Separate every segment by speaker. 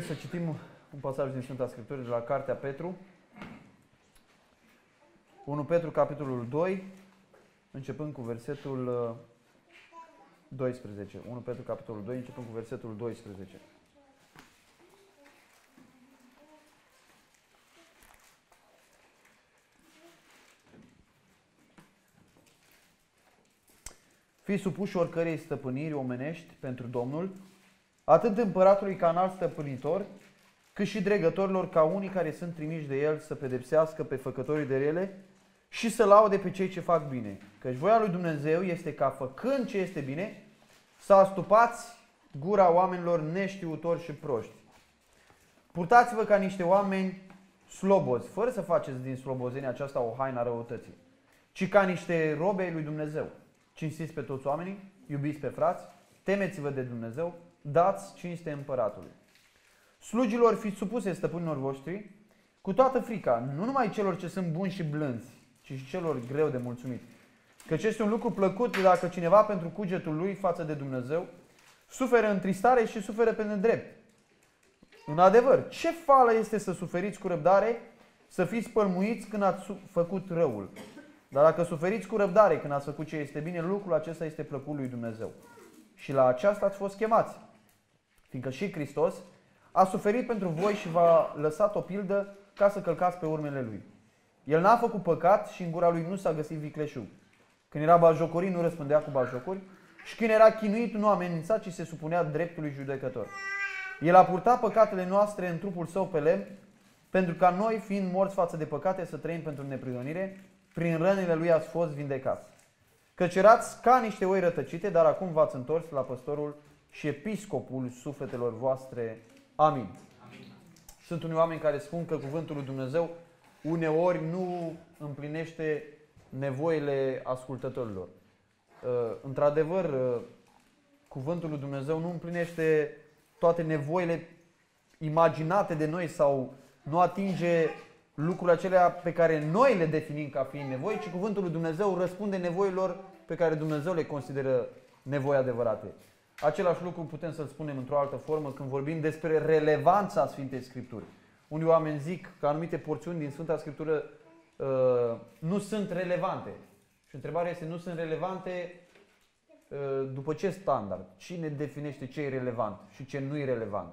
Speaker 1: dori să citim un pasaj din Sfânta Scriptură de la Cartea Petru. 1 Petru, capitolul 2, începând cu versetul 12. 1 Petru, capitolul 2, începând cu versetul 12. Fii supuși oricărei stăpâniri omenești pentru Domnul, atât împăratului ca înalt stăpânitor, cât și dregătorilor ca unii care sunt trimiși de el să pedepsească pe făcătorii de rele și să laude pe cei ce fac bine. Căci voia lui Dumnezeu este ca făcând ce este bine, să astupați gura oamenilor neștiutori și proști. Purtați-vă ca niște oameni slobozi, fără să faceți din slobozenia aceasta o haina răutății, ci ca niște robe lui Dumnezeu. Cinstiți pe toți oamenii, iubiți pe frați, temeți-vă de Dumnezeu, dați cinste împăratului. Slugilor fiți supuse stăpânilor voștri cu toată frica, nu numai celor ce sunt buni și blânzi, ci și celor greu de mulțumit. Căci este un lucru plăcut dacă cineva pentru cugetul lui față de Dumnezeu suferă întristare și suferă pe nedrept. În adevăr, ce fală este să suferiți cu răbdare, să fiți pălmuiți când ați făcut răul. Dar dacă suferiți cu răbdare când ați făcut ce este bine, lucrul acesta este plăcut lui Dumnezeu. Și la aceasta ați fost chemați. Fiindcă și Hristos a suferit pentru voi și v-a lăsat o pildă ca să călcați pe urmele Lui. El n-a făcut păcat și în gura Lui nu s-a găsit vicleșug. Când era bajocorit, nu răspundea cu bajocuri și când era chinuit, nu amenința, ci se supunea dreptului judecător. El a purtat păcatele noastre în trupul său pe lemn, pentru ca noi, fiind morți față de păcate, să trăim pentru neprihănire, prin rănile Lui ați fost vindecați. Căci erați ca niște oi rătăcite, dar acum v-ați întors la păstorul și episcopul sufletelor voastre. Amin. Amin. Sunt unii oameni care spun că cuvântul lui Dumnezeu uneori nu împlinește nevoile ascultătorilor. Uh, într-adevăr, uh, cuvântul lui Dumnezeu nu împlinește toate nevoile imaginate de noi sau nu atinge lucrurile acelea pe care noi le definim ca fiind nevoi, ci cuvântul lui Dumnezeu răspunde nevoilor pe care Dumnezeu le consideră nevoi adevărate. Același lucru putem să-l spunem într-o altă formă când vorbim despre relevanța Sfintei Scripturi. Unii oameni zic că anumite porțiuni din Sfânta Scriptură uh, nu sunt relevante. Și întrebarea este, nu sunt relevante uh, după ce standard? Cine definește ce e relevant și ce nu e relevant?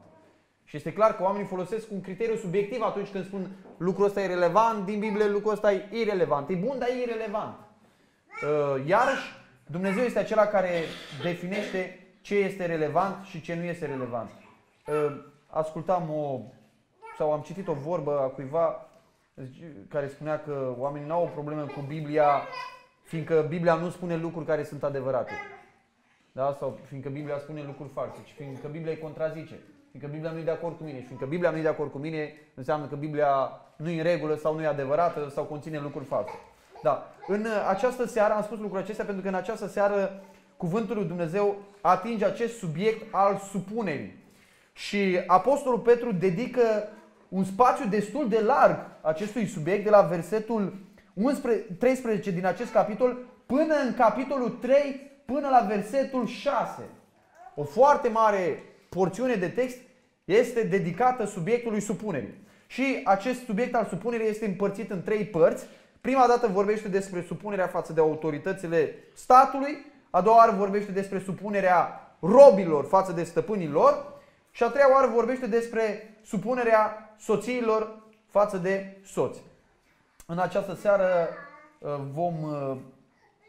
Speaker 1: Și este clar că oamenii folosesc un criteriu subiectiv atunci când spun lucrul ăsta e relevant, din Biblie lucrul ăsta e irrelevant. E bun, dar e irrelevant. Uh, iarăși, Dumnezeu este acela care definește ce este relevant și ce nu este relevant. Uh, ascultam o, sau am citit o vorbă a cuiva care spunea că oamenii nu au o problemă cu Biblia fiindcă Biblia nu spune lucruri care sunt adevărate. Da? Sau fiindcă Biblia spune lucruri false, ci fiindcă Biblia îi contrazice. Fiindcă Biblia nu e de acord cu mine și fiindcă Biblia nu e de acord cu mine, înseamnă că Biblia nu e în regulă sau nu e adevărată sau conține lucruri false. Da. În această seară am spus lucrurile acestea pentru că în această seară cuvântul lui Dumnezeu atinge acest subiect al supunerii. Și Apostolul Petru dedică un spațiu destul de larg acestui subiect de la versetul 11, 13 din acest capitol până în capitolul 3 până la versetul 6. O foarte mare porțiune de text este dedicată subiectului supunerii. Și acest subiect al supunerii este împărțit în trei părți. Prima dată vorbește despre supunerea față de autoritățile statului, a doua oară vorbește despre supunerea robilor față de stăpânilor și a treia oară vorbește despre supunerea soțiilor față de soți. În această seară uh, vom, uh,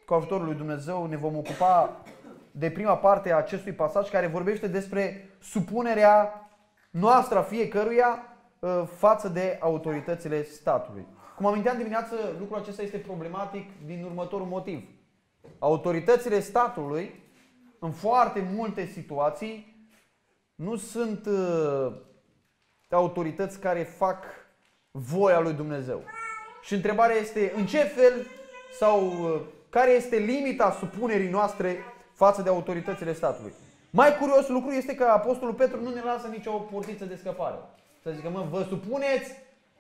Speaker 1: cu ajutorul lui Dumnezeu, ne vom ocupa de prima parte a acestui pasaj care vorbește despre supunerea noastră a fiecăruia uh, față de autoritățile statului. Cum aminteam dimineață, lucrul acesta este problematic din următorul motiv. Autoritățile statului, în foarte multe situații, nu sunt uh, autorități care fac voia lui Dumnezeu. Și întrebarea este în ce fel sau uh, care este limita supunerii noastre față de autoritățile statului. Mai curios lucru este că Apostolul Petru nu ne lasă nicio portiță de scăpare. Să zică, mă, vă supuneți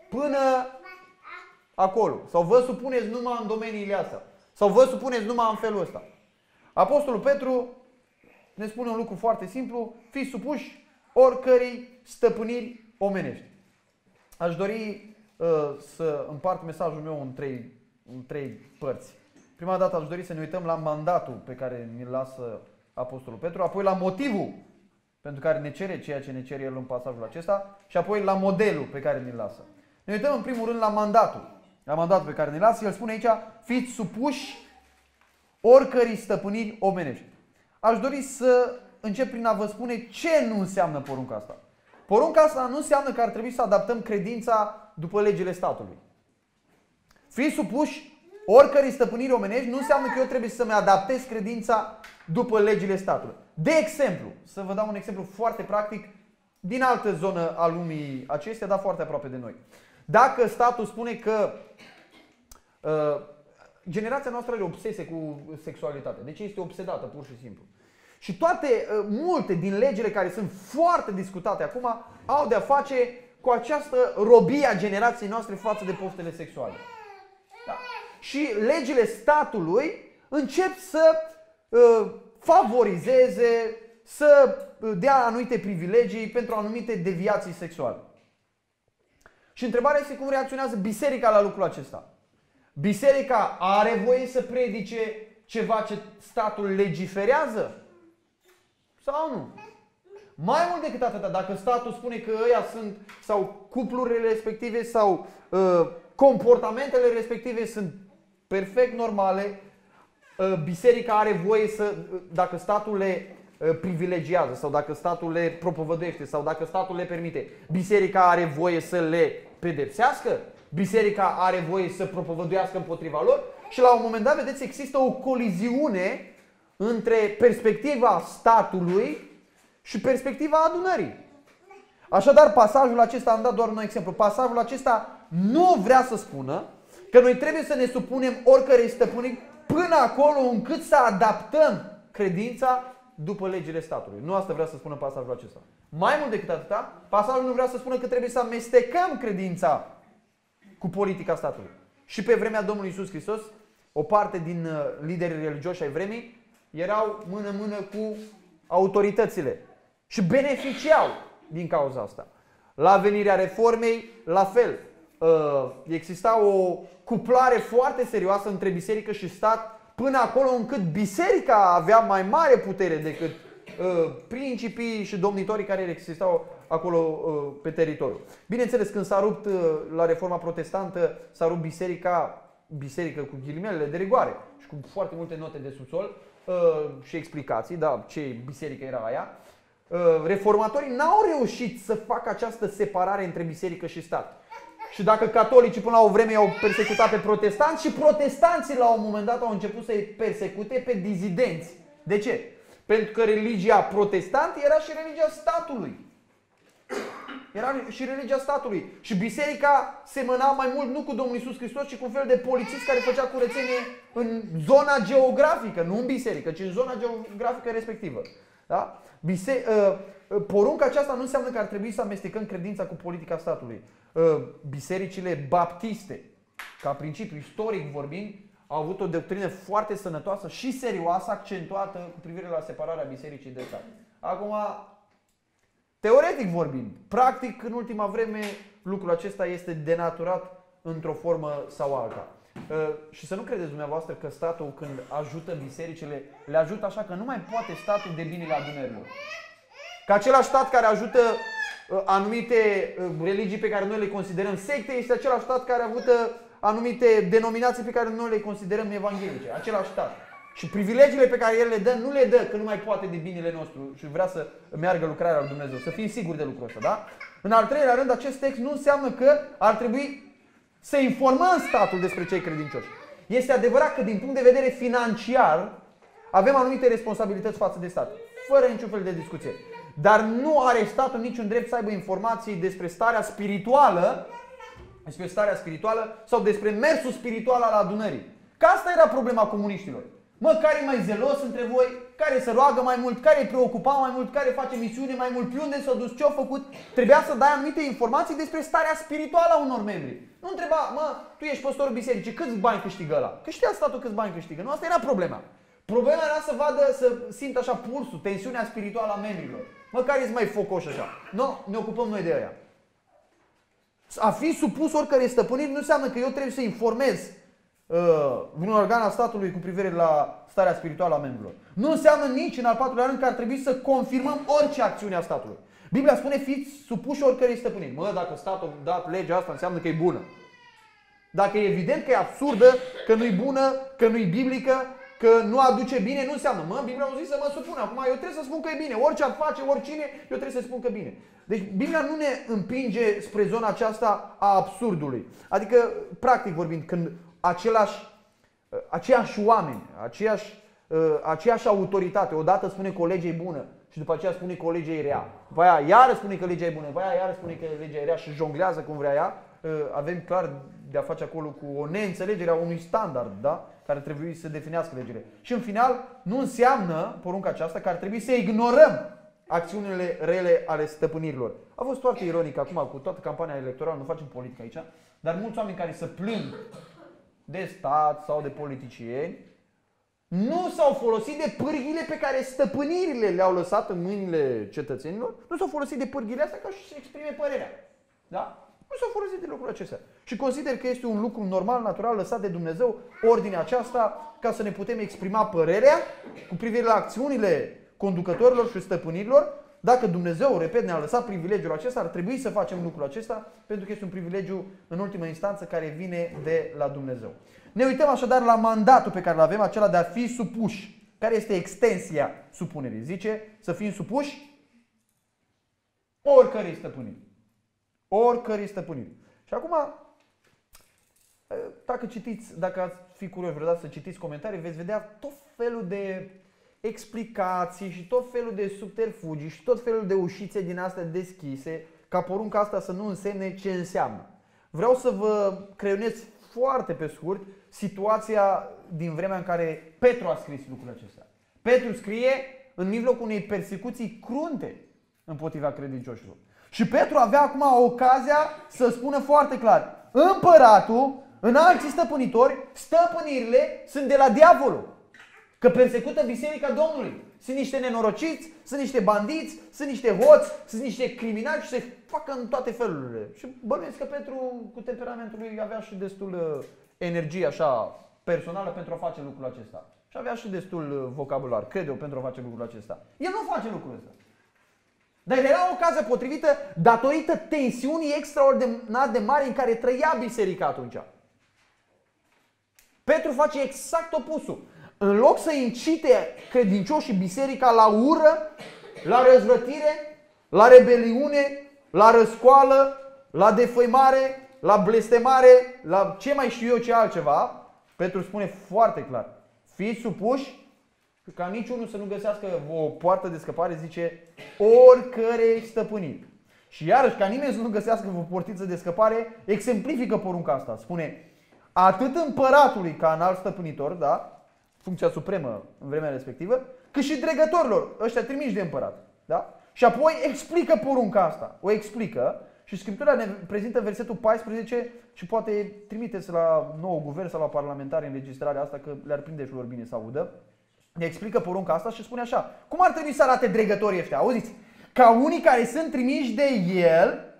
Speaker 1: până acolo. Sau vă supuneți numai în domeniile astea. Sau vă supuneți numai în felul ăsta. Apostolul Petru ne spune un lucru foarte simplu, fiți supuși oricărei stăpâniri omenești. Aș dori uh, să împart mesajul meu în trei, în trei părți. Prima dată aș dori să ne uităm la mandatul pe care ni-l lasă Apostolul Petru, apoi la motivul pentru care ne cere ceea ce ne cere el în pasajul acesta și apoi la modelul pe care ne-l lasă. Ne uităm în primul rând la mandatul. La mandatul pe care ne lasă, el spune aici, fiți supuși oricărei stăpâniri omenești. Aș dori să încep prin a vă spune ce nu înseamnă porunca asta. Porunca asta nu înseamnă că ar trebui să adaptăm credința după legile statului. Fiți supuși oricărei stăpâniri omenești nu înseamnă că eu trebuie să-mi adaptez credința după legile statului. De exemplu, să vă dau un exemplu foarte practic din altă zonă a lumii acestea, dar foarte aproape de noi. Dacă statul spune că uh, generația noastră are obsese cu sexualitatea, deci este obsedată pur și simplu. Și toate, uh, multe din legile care sunt foarte discutate acum au de-a face cu această robie a generației noastre față de postele sexuale. Da? Și legile statului încep să uh, favorizeze, să dea anumite privilegii pentru anumite deviații sexuale. Și întrebarea este cum reacționează biserica la lucrul acesta. Biserica are voie să predice ceva ce statul legiferează? Sau nu? Mai mult decât atât, dacă statul spune că ăia sunt, sau cuplurile respective, sau uh, comportamentele respective sunt perfect normale, uh, biserica are voie să, uh, dacă statul le uh, privilegiază sau dacă statul le propovădește sau dacă statul le permite, biserica are voie să le pedepsească? Biserica are voie să propovăduiască împotriva lor? Și la un moment dat, vedeți, există o coliziune între perspectiva statului și perspectiva adunării. Așadar, pasajul acesta, am dat doar un exemplu, pasajul acesta nu vrea să spună că noi trebuie să ne supunem oricărei stăpânii până acolo încât să adaptăm credința după legile statului. Nu asta vrea să spună pasajul acesta. Mai mult decât atâta, pasajul nu vrea să spună că trebuie să amestecăm credința cu politica statului. Și pe vremea Domnului Isus Hristos, o parte din uh, liderii religioși ai vremii erau mână-mână cu autoritățile și beneficiau din cauza asta. La venirea reformei, la fel, uh, exista o cuplare foarte serioasă între biserică și stat până acolo încât biserica avea mai mare putere decât uh, principii și domnitorii care existau acolo uh, pe teritoriu. Bineînțeles, când s-a rupt uh, la reforma protestantă, s-a rupt biserica, biserică cu ghilimelele de rigoare și cu foarte multe note de subsol uh, și explicații, da, ce biserică era aia. Uh, reformatorii n-au reușit să facă această separare între biserică și stat. Și dacă catolicii până la o vreme au persecutat pe protestanți și protestanții la un moment dat au început să-i persecute pe dizidenți. De ce? Pentru că religia protestant era și religia statului. Era și religia statului. Și biserica semăna mai mult nu cu Domnul Isus Hristos, ci cu un fel de polițist care făcea curățenie în zona geografică, nu în biserică, ci în zona geografică respectivă. Da? Bise- uh, uh, porunca aceasta nu înseamnă că ar trebui să amestecăm credința cu politica statului. Uh, bisericile baptiste, ca principiu istoric vorbind, au avut o doctrină foarte sănătoasă și serioasă, accentuată cu privire la separarea bisericii de stat. Acum, teoretic vorbind, practic, în ultima vreme, lucrul acesta este denaturat într-o formă sau alta. Uh, și să nu credeți dumneavoastră că statul când ajută bisericile, le ajută așa că nu mai poate statul de binele adunărilor. Că același stat care ajută uh, anumite uh, religii pe care noi le considerăm secte este același stat care ajută anumite denominații pe care noi le considerăm evanghelice. Același stat. Și privilegiile pe care El le dă, nu le dă că nu mai poate de binele nostru și vrea să meargă lucrarea lui Dumnezeu. Să fim siguri de lucrul ăsta, da? În al treilea rând, acest text nu înseamnă că ar trebui să informăm statul despre cei credincioși. Este adevărat că din punct de vedere financiar avem anumite responsabilități față de stat, fără niciun fel de discuție. Dar nu are statul niciun drept să aibă informații despre starea spirituală, despre starea spirituală sau despre mersul spiritual al adunării. Că asta era problema comuniștilor. Mă, care e mai zelos între voi? Care se roagă mai mult? Care e preocupat mai mult? Care face misiune mai mult? Pe unde s-a dus? Ce-a făcut? Trebuia să dai anumite informații despre starea spirituală a unor membri. Nu întreba, mă, tu ești păstorul bisericii, câți bani câștigă ăla? Că știa statul câți bani câștigă. Nu, asta era problema. Problema era să vadă, să simt așa pulsul, tensiunea spirituală a membrilor. Măcar ești mai focoși așa. Nu, no, ne ocupăm noi de aia. A fi supus oricare stăpâniri nu înseamnă că eu trebuie să informez uh, un organ al statului cu privire la starea spirituală a membrilor. Nu înseamnă nici în al patrulea rând că ar trebui să confirmăm orice acțiune a statului. Biblia spune fiți supuși oricărei stăpâniri. Mă, dacă statul a dat legea asta înseamnă că e bună. Dacă e evident că e absurdă, că nu e bună, că nu e biblică, că nu aduce bine, nu înseamnă. Mă, Biblia a zis să mă supun. Acum eu trebuie să spun că e bine. Orice ar face, oricine, eu trebuie să spun că e bine. Deci Biblia nu ne împinge spre zona aceasta a absurdului. Adică, practic vorbind, când același, aceiași oameni, aceiași, aceeași autoritate, odată spune că o lege e bună și după aceea spune că o lege e rea. După aia iară spune că legea e bună, după aia iară spune că legea e rea și jonglează cum vrea ea, avem clar de a face acolo cu o neînțelegere a unui standard, da? care trebuie să definească legile. Și în final, nu înseamnă porunca aceasta că ar trebui să ignorăm acțiunile rele ale stăpânirilor. A fost foarte ironic acum cu toată campania electorală, nu facem politică aici, dar mulți oameni care se plâng de stat sau de politicieni nu s-au folosit de pârghile pe care stăpânirile le-au lăsat în mâinile cetățenilor, nu s-au folosit de pârghile astea ca și să exprime părerea. Da? Nu s-au folosit de lucrul acesta. Și consider că este un lucru normal, natural, lăsat de Dumnezeu, ordinea aceasta, ca să ne putem exprima părerea cu privire la acțiunile conducătorilor și stăpânirilor. Dacă Dumnezeu, repet, ne-a lăsat privilegiul acesta, ar trebui să facem lucrul acesta, pentru că este un privilegiu, în ultimă instanță, care vine de la Dumnezeu. Ne uităm așadar la mandatul pe care îl avem, acela de a fi supuși. Care este extensia supunerii? Zice să fim supuși oricărei stăpâniri. Oricărei stăpâniri. Și acum, dacă citiți, dacă ați fi curios vreodată să citiți comentarii, veți vedea tot felul de explicații și tot felul de subterfugii și tot felul de ușițe din astea deschise, ca porunca asta să nu însemne ce înseamnă. Vreau să vă creionez foarte pe scurt situația din vremea în care Petru a scris lucrul acesta. Petru scrie în mijlocul unei persecuții crunte împotriva credincioșilor. Și Petru avea acum ocazia să spună foarte clar, împăratul, în alții stăpânitori, stăpânirile sunt de la diavolul. Că persecută biserica Domnului. Sunt niște nenorociți, sunt niște bandiți, sunt niște hoți, sunt niște criminali și se facă în toate felurile. Și bănuiesc că Petru, cu temperamentul lui, avea și destul uh, energie așa personală pentru a face lucrul acesta. Și avea și destul uh, vocabular, cred eu, pentru a face lucrul acesta. El nu face lucrul ăsta. Dar era o ocazia potrivită datorită tensiunii extraordinar de mari în care trăia biserica atunci. Petru face exact opusul. În loc să incite credincioșii biserica la ură, la răzvătire, la rebeliune, la răscoală, la defăimare, la blestemare, la ce mai știu eu ce altceva, Petru spune foarte clar, fiți supuși ca niciunul să nu găsească o poartă de scăpare, zice, oricărei stăpâniri. Și iarăși, ca nimeni să nu găsească o portiță de scăpare, exemplifică porunca asta. Spune, atât împăratului ca în alt stăpânitor, da? Funcția supremă în vremea respectivă, cât și dregătorilor, ăștia trimiși de împărat. Da? Și apoi explică porunca asta. O explică și Scriptura ne prezintă versetul 14 și poate trimiteți la nou guvern sau la parlamentari înregistrarea asta, că le-ar prinde și lor bine să audă. Ne explică porunca asta și spune așa. Cum ar trebui să arate dregătorii ăștia? Auziți? Ca unii care sunt trimiși de el,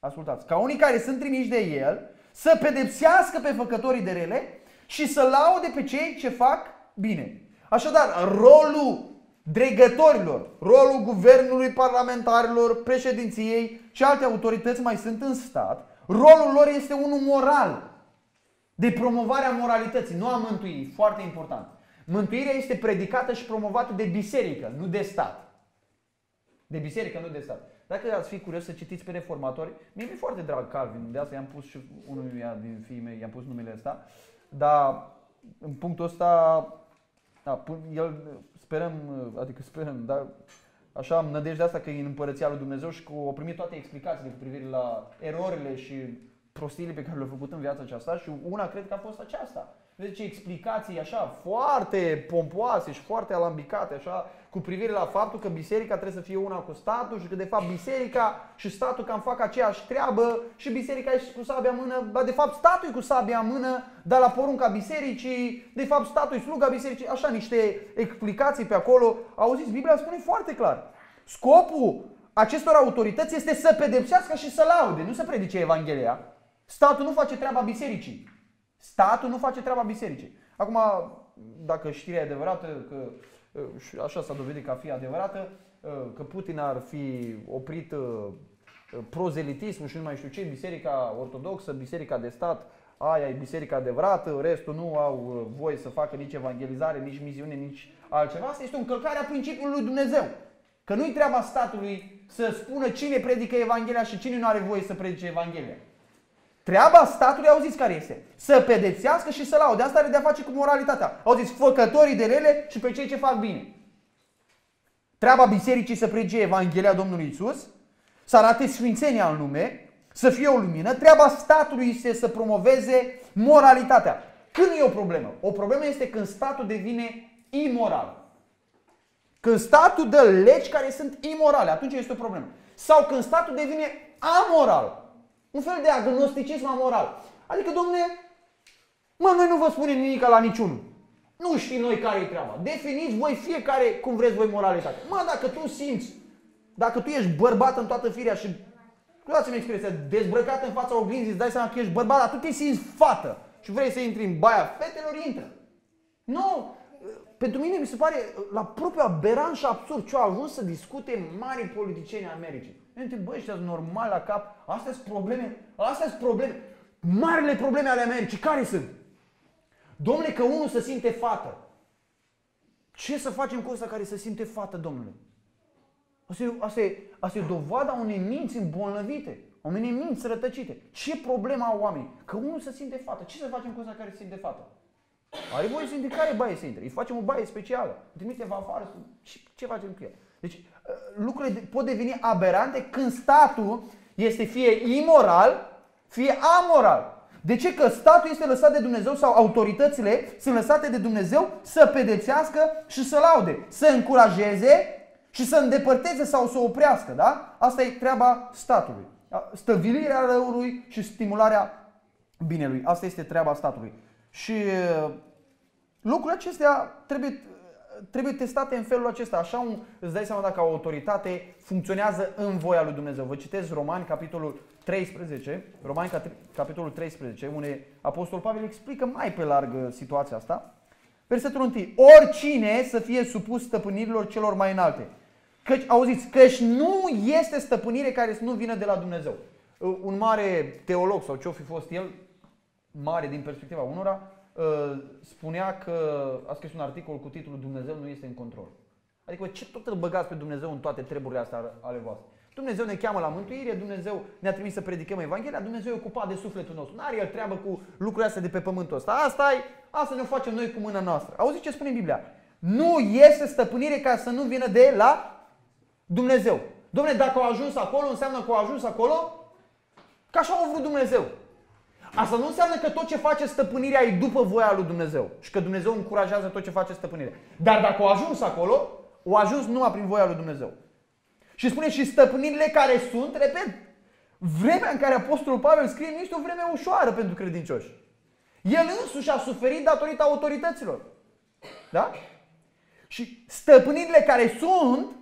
Speaker 1: ascultați, ca unii care sunt trimiși de el, să pedepsească pe făcătorii de rele și să laude pe cei ce fac bine. Așadar, rolul dregătorilor, rolul guvernului, parlamentarilor, președinției și alte autorități mai sunt în stat, rolul lor este unul moral, de promovare a moralității, nu a mântuirii, foarte important. Mântuirea este predicată și promovată de biserică, nu de stat. De biserică, nu de stat. Dacă ați fi curios să citiți pe reformatori, mie mi-e foarte drag Calvin, de asta i-am pus și unul din fiii mei, i-am pus numele ăsta, dar în punctul ăsta, da, el sperăm, adică sperăm, dar așa am nădejdea asta că e în împărăția lui Dumnezeu și că o primit toate explicațiile cu privire la erorile și prostiile pe care le-a făcut în viața aceasta și una cred că a fost aceasta Deci explicații așa foarte pompoase și foarte alambicate așa cu privire la faptul că biserica trebuie să fie una cu statul și că de fapt biserica și statul cam fac aceeași treabă și biserica e cu sabia în mână, ba de fapt statul e cu sabia în mână, dar la porunca bisericii, de fapt statul e sluga bisericii, așa niște explicații pe acolo. Auziți, Biblia spune foarte clar. Scopul acestor autorități este să pedepsească și să laude, nu să predice Evanghelia. Statul nu face treaba bisericii. Statul nu face treaba bisericii. Acum, dacă știrea e adevărată, că și așa s-a dovedit că a fi adevărată, că Putin ar fi oprit prozelitismul și nu mai știu ce, biserica ortodoxă, biserica de stat, aia e biserica adevărată, restul nu au voie să facă nici evangelizare, nici misiune, nici altceva. Asta este o încălcare a principiului lui Dumnezeu. Că nu-i treaba statului să spună cine predică Evanghelia și cine nu are voie să predice Evanghelia. Treaba statului, auziți care este? Să pedețească și să laude. Asta are de-a face cu moralitatea. Auziți, făcătorii de rele și pe cei ce fac bine. Treaba bisericii să predice Evanghelia Domnului Isus, să arate sfințenia în lume, să fie o lumină. Treaba statului este să promoveze moralitatea. Când e o problemă? O problemă este când statul devine imoral. Când statul dă legi care sunt imorale, atunci este o problemă. Sau când statul devine amoral. Un fel de agnosticism amoral. Adică, domne, mă, noi nu vă spunem nimic la niciunul. Nu știm noi care e treaba. Definiți voi fiecare cum vreți voi moralitate. Mă, dacă tu simți, dacă tu ești bărbat în toată firea și, luați-mi expresia, dezbrăcat în fața oglinzii, îți dai seama că ești bărbat, dar tu te simți fată și vrei să intri în baia fetelor, intră. Nu, pentru mine mi se pare la propriu aberant și absurd ce au ajuns să discute mari politicieni Americii. Eu întreb, băi, ăștia normal la cap, astea sunt probleme, astea sunt probleme. Marile probleme ale Americii, care sunt? Domnule, că unul se simte fată. Ce să facem cu ăsta care se simte fată, domnule? Asta e, asta, e, asta e dovada unei minți îmbolnăvite, unei minți rătăcite. Ce problemă au oamenii? Că unul se simte fată. Ce să facem cu ăsta care se simte fată? Are voie să intre care baie să intre? Îi facem o baie specială. Trimite-vă afară. Ce, ce facem cu el? Deci uh, lucrurile pot deveni aberante când statul este fie imoral, fie amoral. De ce? Că statul este lăsat de Dumnezeu sau autoritățile sunt lăsate de Dumnezeu să pedețească și să laude, să încurajeze și să îndepărteze sau să oprească. Da? Asta e treaba statului. Stăvilirea răului și stimularea binelui. Asta este treaba statului. Și uh, lucrurile acestea trebuie trebuie testate în felul acesta. Așa un, îți dai seama dacă o autoritate funcționează în voia lui Dumnezeu. Vă citesc Romani, capitolul 13, Romani, capitolul 13, unde Apostol Pavel explică mai pe larg uh, situația asta. Versetul 1. Oricine să fie supus stăpânirilor celor mai înalte. Căci, auziți, căci nu este stăpânire care să nu vină de la Dumnezeu. Uh, un mare teolog, sau ce-o fi fost el, mare din perspectiva unora, Uh, spunea că a scris un articol cu titlul Dumnezeu nu este în control. Adică ce tot îl băgați pe Dumnezeu în toate treburile astea ale voastre? Dumnezeu ne cheamă la mântuire, Dumnezeu ne-a trimis să predicăm Evanghelia, Dumnezeu e ocupat de sufletul nostru. Nu are el treabă cu lucrurile astea de pe pământul ăsta. Asta, e, asta ne facem noi cu mâna noastră. Auziți ce spune în Biblia? Nu este stăpânire ca să nu vină de la Dumnezeu. Domne, dacă au ajuns acolo, înseamnă că au ajuns acolo ca așa au vrut Dumnezeu. Asta nu înseamnă că tot ce face stăpânirea e după voia lui Dumnezeu și că Dumnezeu încurajează tot ce face stăpânirea. Dar dacă o ajuns acolo, o ajuns numai prin voia lui Dumnezeu. Și spune și stăpânirile care sunt, repet, vremea în care Apostolul Pavel scrie nu este o vreme ușoară pentru credincioși. El însuși a suferit datorită autorităților. Da? Și stăpânirile care sunt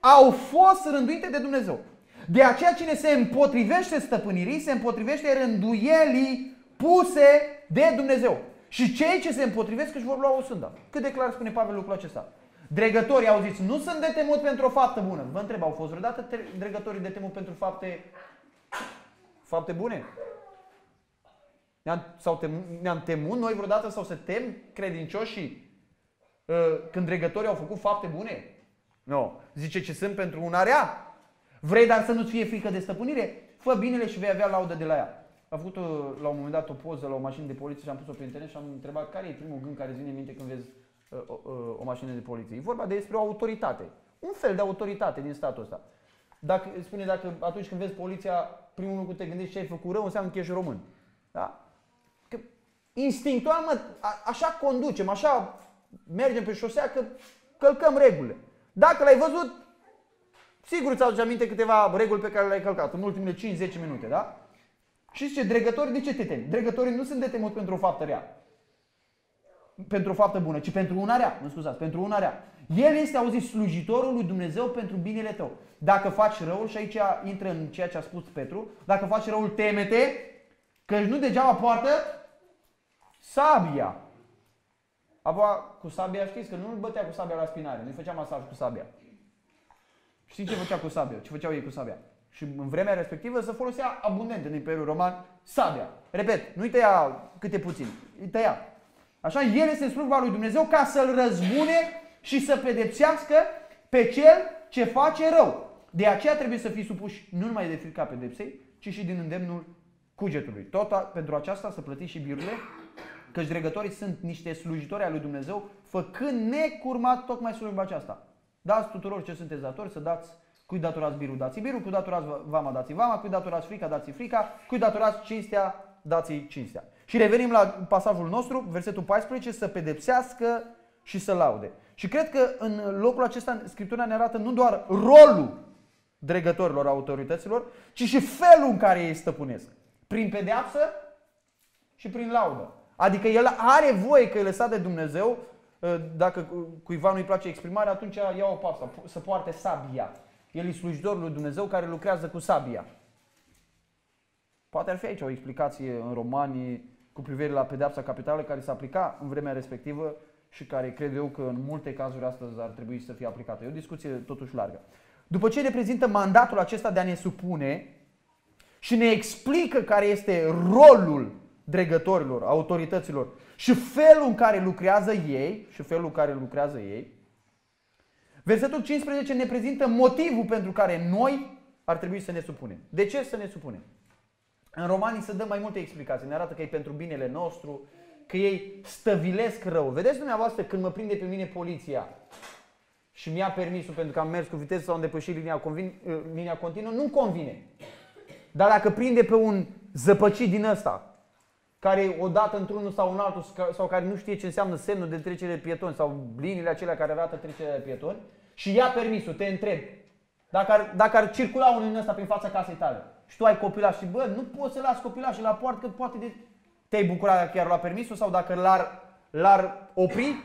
Speaker 1: au fost rânduite de Dumnezeu. De aceea cine se împotrivește stăpânirii, se împotrivește rânduielii puse de Dumnezeu. Și cei ce se împotrivesc își vor lua o sânda. Cât de clar spune Pavel lucrul acesta? Dregătorii au zis, nu sunt de temut pentru o faptă bună. Vă întreb, au fost vreodată dregătorii de temut pentru fapte, fapte bune? Ne-am, sau tem, ne-am temut noi vreodată sau să tem credincioșii uh, când dregătorii au făcut fapte bune? Nu. Zice ce sunt pentru un area. Vrei dar să nu-ți fie frică de stăpânire? Fă binele și vei avea laudă de la ea. Am făcut uh, la un moment dat o poză la o mașină de poliție și am pus-o pe internet și am întrebat care e primul gând care îți vine în minte când vezi uh, uh, o mașină de poliție. E vorba despre o autoritate. Un fel de autoritate din statul ăsta. Dacă, spune dacă atunci când vezi poliția, primul lucru te gândești ce ai făcut rău, înseamnă că ești român. Da? Că instinctual, mă, a, așa conducem, așa mergem pe șosea că călcăm regulile. Dacă l-ai văzut, sigur îți aduce aminte câteva reguli pe care le-ai călcat în ultimele 5-10 minute, da? Și ce, dregători, de ce te temi? Dregătorii nu sunt de temut pentru o faptă rea. Pentru o faptă bună, ci pentru una rea. Mă scuzați, pentru una rea. El este, auzit, slujitorul lui Dumnezeu pentru binele tău. Dacă faci răul, și aici intră în ceea ce a spus Petru, dacă faci răul, temete, că nu degeaba poartă sabia. Apoi, cu sabia știți că nu îl bătea cu sabia la spinare, nu-i făcea masaj cu sabia. Știți ce făcea cu sabia? Ce făceau ei cu sabia? Și în vremea respectivă se folosea abundent în Imperiul Roman sabia. Repet, nu-i tăia câte puțin, îi tăia. Așa, el este slujba lui Dumnezeu ca să-l răzbune și să pedepsească pe cel ce face rău. De aceea trebuie să fii supuși nu numai de frica pedepsei, ci și din îndemnul cugetului. Tot a, pentru aceasta să plătiți și birurile, căci dregătorii sunt niște slujitori al lui Dumnezeu, făcând necurmat tocmai slujba aceasta. Dați tuturor ce sunteți datori să dați Cui datorați birul, dați birul, cui datorați vama, dați vama, cui datorați frica, dați frica, cui datorați cinstea, dați cinstea. Și revenim la pasajul nostru, versetul 14, să pedepsească și să laude. Și cred că în locul acesta Scriptura ne arată nu doar rolul dregătorilor, autorităților, ci și felul în care ei stăpânesc. Prin pedeapsă și prin laudă. Adică el are voie că e lăsat de Dumnezeu, dacă cuiva nu-i place exprimarea, atunci ia o pasă, să poarte sabia. El e slujitorul lui Dumnezeu care lucrează cu sabia. Poate ar fi aici o explicație în romanii cu privire la pedeapsa capitală care se aplica în vremea respectivă și care cred eu că în multe cazuri astăzi ar trebui să fie aplicată. E o discuție totuși largă. După ce reprezintă mandatul acesta de a ne supune și ne explică care este rolul dregătorilor, autorităților și felul în care lucrează ei și felul în care lucrează ei, Versetul 15 ne prezintă motivul pentru care noi ar trebui să ne supunem. De ce să ne supunem? În Romanii se dă mai multe explicații. Ne arată că e pentru binele nostru, că ei stăvilesc rău. Vedeți dumneavoastră când mă prinde pe mine poliția și mi-a permisul pentru că am mers cu viteză sau am depășit linia, convin, uh, linia continuă, nu-mi convine. Dar dacă prinde pe un zăpăcit din ăsta, care odată într-unul sau în altul sau care nu știe ce înseamnă semnul de trecere de pietoni sau liniile acelea care arată trecerea de pietoni și ia permisul, te întreb. Dacă ar, dacă ar circula unul din ăsta prin fața casei tale și tu ai copilaș și bă, nu poți să lași copilașul la poartă că poate de... Te-ai bucurat dacă chiar lua permisul sau dacă l-ar, l-ar opri?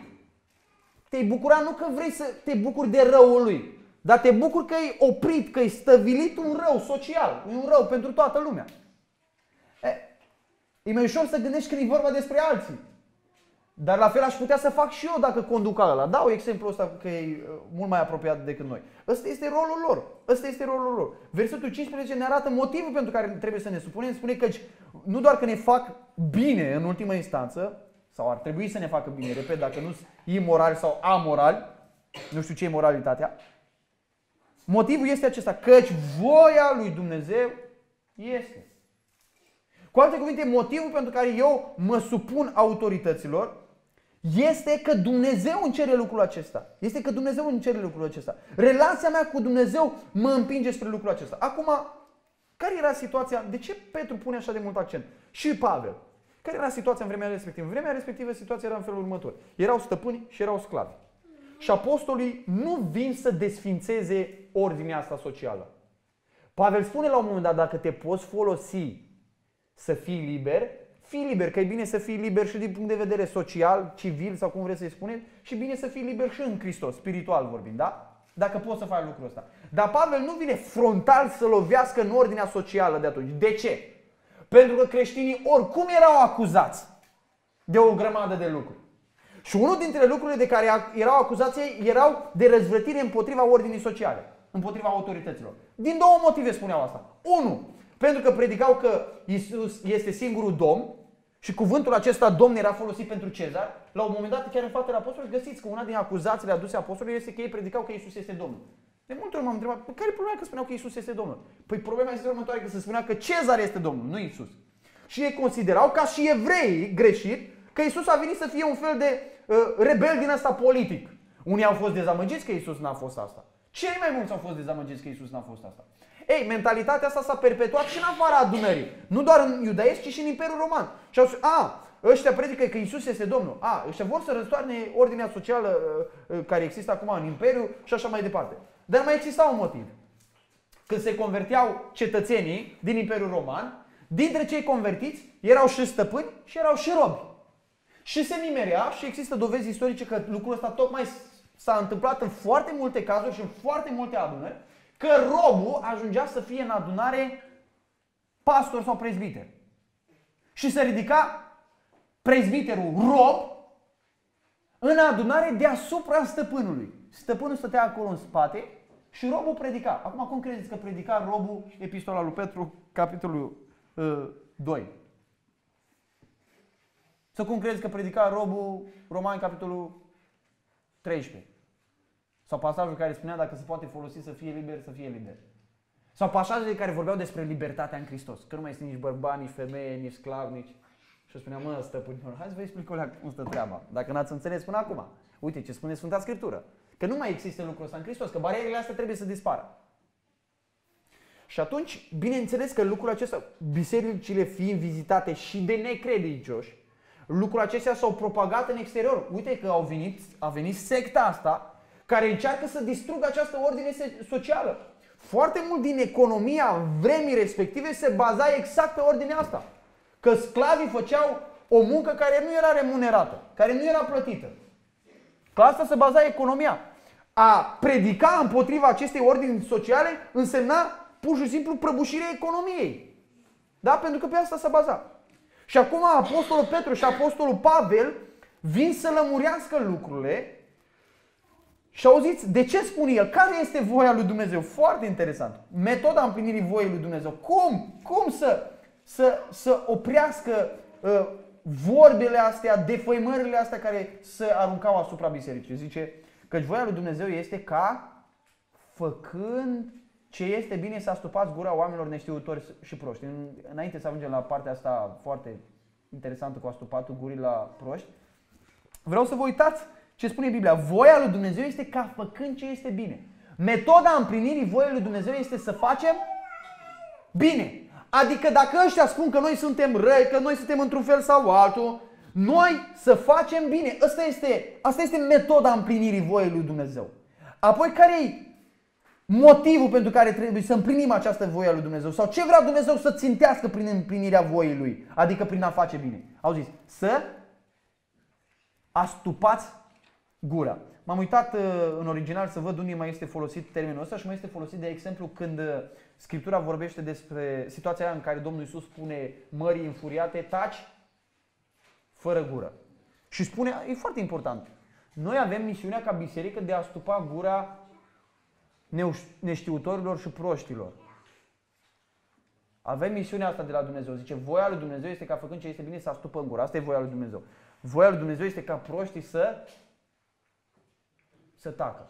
Speaker 1: Te-ai bucurat nu că vrei să te bucuri de răul lui, dar te bucuri că e oprit, că e stăvilit un rău social, e un rău pentru toată lumea. E mai ușor să gândești când e vorba despre alții. Dar la fel aș putea să fac și eu dacă conduc ăla. Dau exemplul ăsta că e uh, mult mai apropiat decât noi. Ăsta este rolul lor. Ăsta este rolul lor. Versetul 15 ne arată motivul pentru care trebuie să ne supunem. Spune că nu doar că ne fac bine în ultimă instanță, sau ar trebui să ne facă bine, repet, dacă nu sunt imorali sau amorali, nu știu ce e moralitatea, motivul este acesta, căci voia lui Dumnezeu este. Cu alte cuvinte, motivul pentru care eu mă supun autorităților este că Dumnezeu îmi cere lucrul acesta. Este că Dumnezeu îmi cere lucrul acesta. Relația mea cu Dumnezeu mă împinge spre lucrul acesta. Acum, care era situația? De ce Petru pune așa de mult accent? Și Pavel. Care era situația în vremea respectivă? În vremea respectivă situația era în felul următor. Erau stăpâni și erau sclavi. Și apostolii nu vin să desfințeze ordinea asta socială. Pavel spune la un moment dat, dacă te poți folosi să fii liber, fii liber, că e bine să fii liber și din punct de vedere social, civil sau cum vreți să-i spuneți, și bine să fii liber și în Hristos, spiritual vorbind, da? Dacă poți să faci lucrul ăsta. Dar Pavel nu vine frontal să lovească în ordinea socială de atunci. De ce? Pentru că creștinii oricum erau acuzați de o grămadă de lucruri. Și unul dintre lucrurile de care erau acuzați erau de răzvrătire împotriva ordinii sociale, împotriva autorităților. Din două motive spuneau asta. Unu, pentru că predicau că Isus este singurul Domn și cuvântul acesta Domn era folosit pentru Cezar. La un moment dat, chiar în faptele apostolului, găsiți că una din acuzațiile aduse apostolului este că ei predicau că Isus este Domnul. De multe ori m-am întrebat, păi care e problema că spuneau că Isus este Domnul? Păi problema este următoare, că se spunea că Cezar este Domnul, nu Isus. Și ei considerau, ca și evrei greșit, că Isus a venit să fie un fel de uh, rebel din asta politic. Unii au fost dezamăgiți că Isus n-a fost asta. Cei mai mulți au fost dezamăgiți că Isus n-a fost asta. Ei, mentalitatea asta s-a perpetuat și în afara adunării. Nu doar în iudaism, ci și în Imperiul Roman. Și au zis, a, ăștia predică că Isus este Domnul. A, ăștia vor să răstoarne ordinea socială uh, uh, care există acum în Imperiu și așa mai departe. Dar mai exista un motiv. Când se converteau cetățenii din Imperiul Roman, dintre cei convertiți erau și stăpâni și erau și robi. Și se nimerea și există dovezi istorice că lucrul ăsta tocmai s-a întâmplat în foarte multe cazuri și în foarte multe adunări, că robul ajungea să fie în adunare pastor sau prezbiter. Și se ridica prezbiterul rob în adunare deasupra stăpânului. Stăpânul stătea acolo în spate și robul predica. Acum cum credeți că predica robul epistola lui Petru, capitolul uh, 2? Sau cum credeți că predica robul Romani, capitolul 13? Sau pasajul care spunea dacă se poate folosi să fie liber, să fie liber. Sau pasajele care vorbeau despre libertatea în Hristos. Că nu mai sunt nici bărbați, nici femei, nici sclavi, nici... Și spunea, mă, stăpânilor, hai să vă explic cum stă treaba. Dacă n-ați înțeles până acum. Uite ce spune Sfânta Scriptură. Că nu mai există lucrul ăsta în Hristos, că barierele astea trebuie să dispară. Și atunci, bineînțeles că lucrul acesta, bisericile fiind vizitate și de necredincioși, lucrul acestea s-au propagat în exterior. Uite că au venit, a venit secta asta care încearcă să distrugă această ordine socială. Foarte mult din economia vremii respective se baza exact pe ordinea asta. Că sclavii făceau o muncă care nu era remunerată, care nu era plătită. Că asta se baza economia. A predica împotriva acestei ordini sociale însemna pur și simplu prăbușirea economiei. Da? Pentru că pe asta se baza. Și acum Apostolul Petru și Apostolul Pavel vin să lămurească lucrurile și auziți, de ce spune el? Care este voia lui Dumnezeu? Foarte interesant. Metoda împlinirii voii lui Dumnezeu. Cum? Cum să, să, să oprească uh, vorbele astea, defăimările astea care se aruncau asupra bisericii? Zice că voia lui Dumnezeu este ca, făcând ce este bine să astupați gura oamenilor neștiutori și proști. Înainte să ajungem la partea asta foarte interesantă cu astupatul gurii la proști, vreau să vă uitați ce spune Biblia? Voia lui Dumnezeu este ca făcând ce este bine. Metoda împlinirii voiei lui Dumnezeu este să facem bine. Adică dacă ăștia spun că noi suntem răi, că noi suntem într-un fel sau altul, noi să facem bine. Asta este, asta este metoda împlinirii voiei lui Dumnezeu. Apoi care e motivul pentru care trebuie să împlinim această voie a lui Dumnezeu? Sau ce vrea Dumnezeu să țintească prin împlinirea voii lui? Adică prin a face bine. Au zis, să astupați gura. M-am uitat uh, în original să văd unde mai este folosit termenul ăsta și mai este folosit de exemplu când uh, Scriptura vorbește despre situația aia în care Domnul Iisus spune mării înfuriate, taci fără gură. Și spune, e foarte important, noi avem misiunea ca biserică de a stupa gura neștiutorilor și proștilor. Avem misiunea asta de la Dumnezeu. Zice, voia lui Dumnezeu este ca făcând ce este bine să astupă în gură. Asta e voia lui Dumnezeu. Voia lui Dumnezeu este ca proștii să să tacă.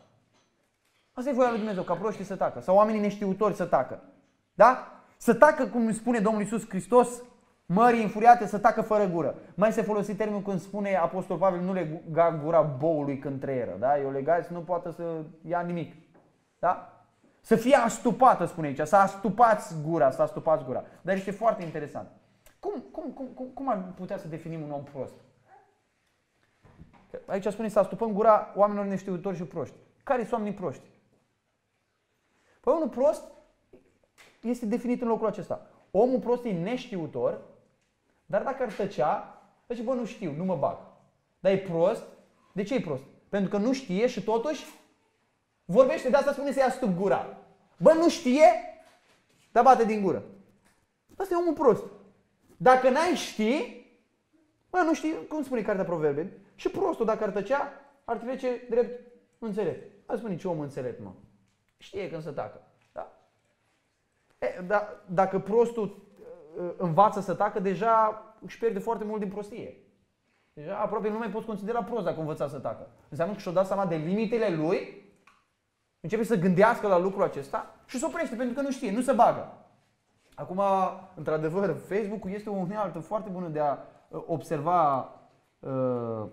Speaker 1: Asta e voia lui Dumnezeu, ca proștii să tacă. Sau oamenii neștiutori să tacă. Da? Să tacă, cum spune Domnul Iisus Hristos, mării înfuriate să tacă fără gură. Mai se folosi termenul când spune Apostol Pavel, nu lega gura boului când treieră. Da? E o legație, nu poate să ia nimic. Da? Să fie astupată, spune aici, să astupați gura, să astupați gura. Dar este foarte interesant. Cum, cum, cum, cum ar putea să definim un om prost? Aici spune să astupăm gura oamenilor neștiutori și proști. Care sunt oamenii proști? Păi omul prost este definit în locul acesta. Omul prost e neștiutor, dar dacă ar tăcea, zice, bă, nu știu, nu mă bag. Dar e prost. De ce e prost? Pentru că nu știe și totuși vorbește, de asta spune să ia stup gura. Bă, nu știe, dar bate din gură. Asta e omul prost. Dacă n-ai ști, bă, nu știi, cum spune cartea Proverbe, și prostul, dacă ar tăcea, ar trece drept înțelept. Nu spune nici om înțelept, mă. Știe când să tacă. Da? E, da, dacă prostul învață să tacă, deja își pierde foarte mult din prostie. Deja aproape nu mai poți considera prost dacă învăța să tacă. Înseamnă că și-o dat seama de limitele lui, începe să gândească la lucrul acesta și se oprește pentru că nu știe, nu se bagă. Acum, într-adevăr, Facebook-ul este o unealtă foarte bună de a observa uh,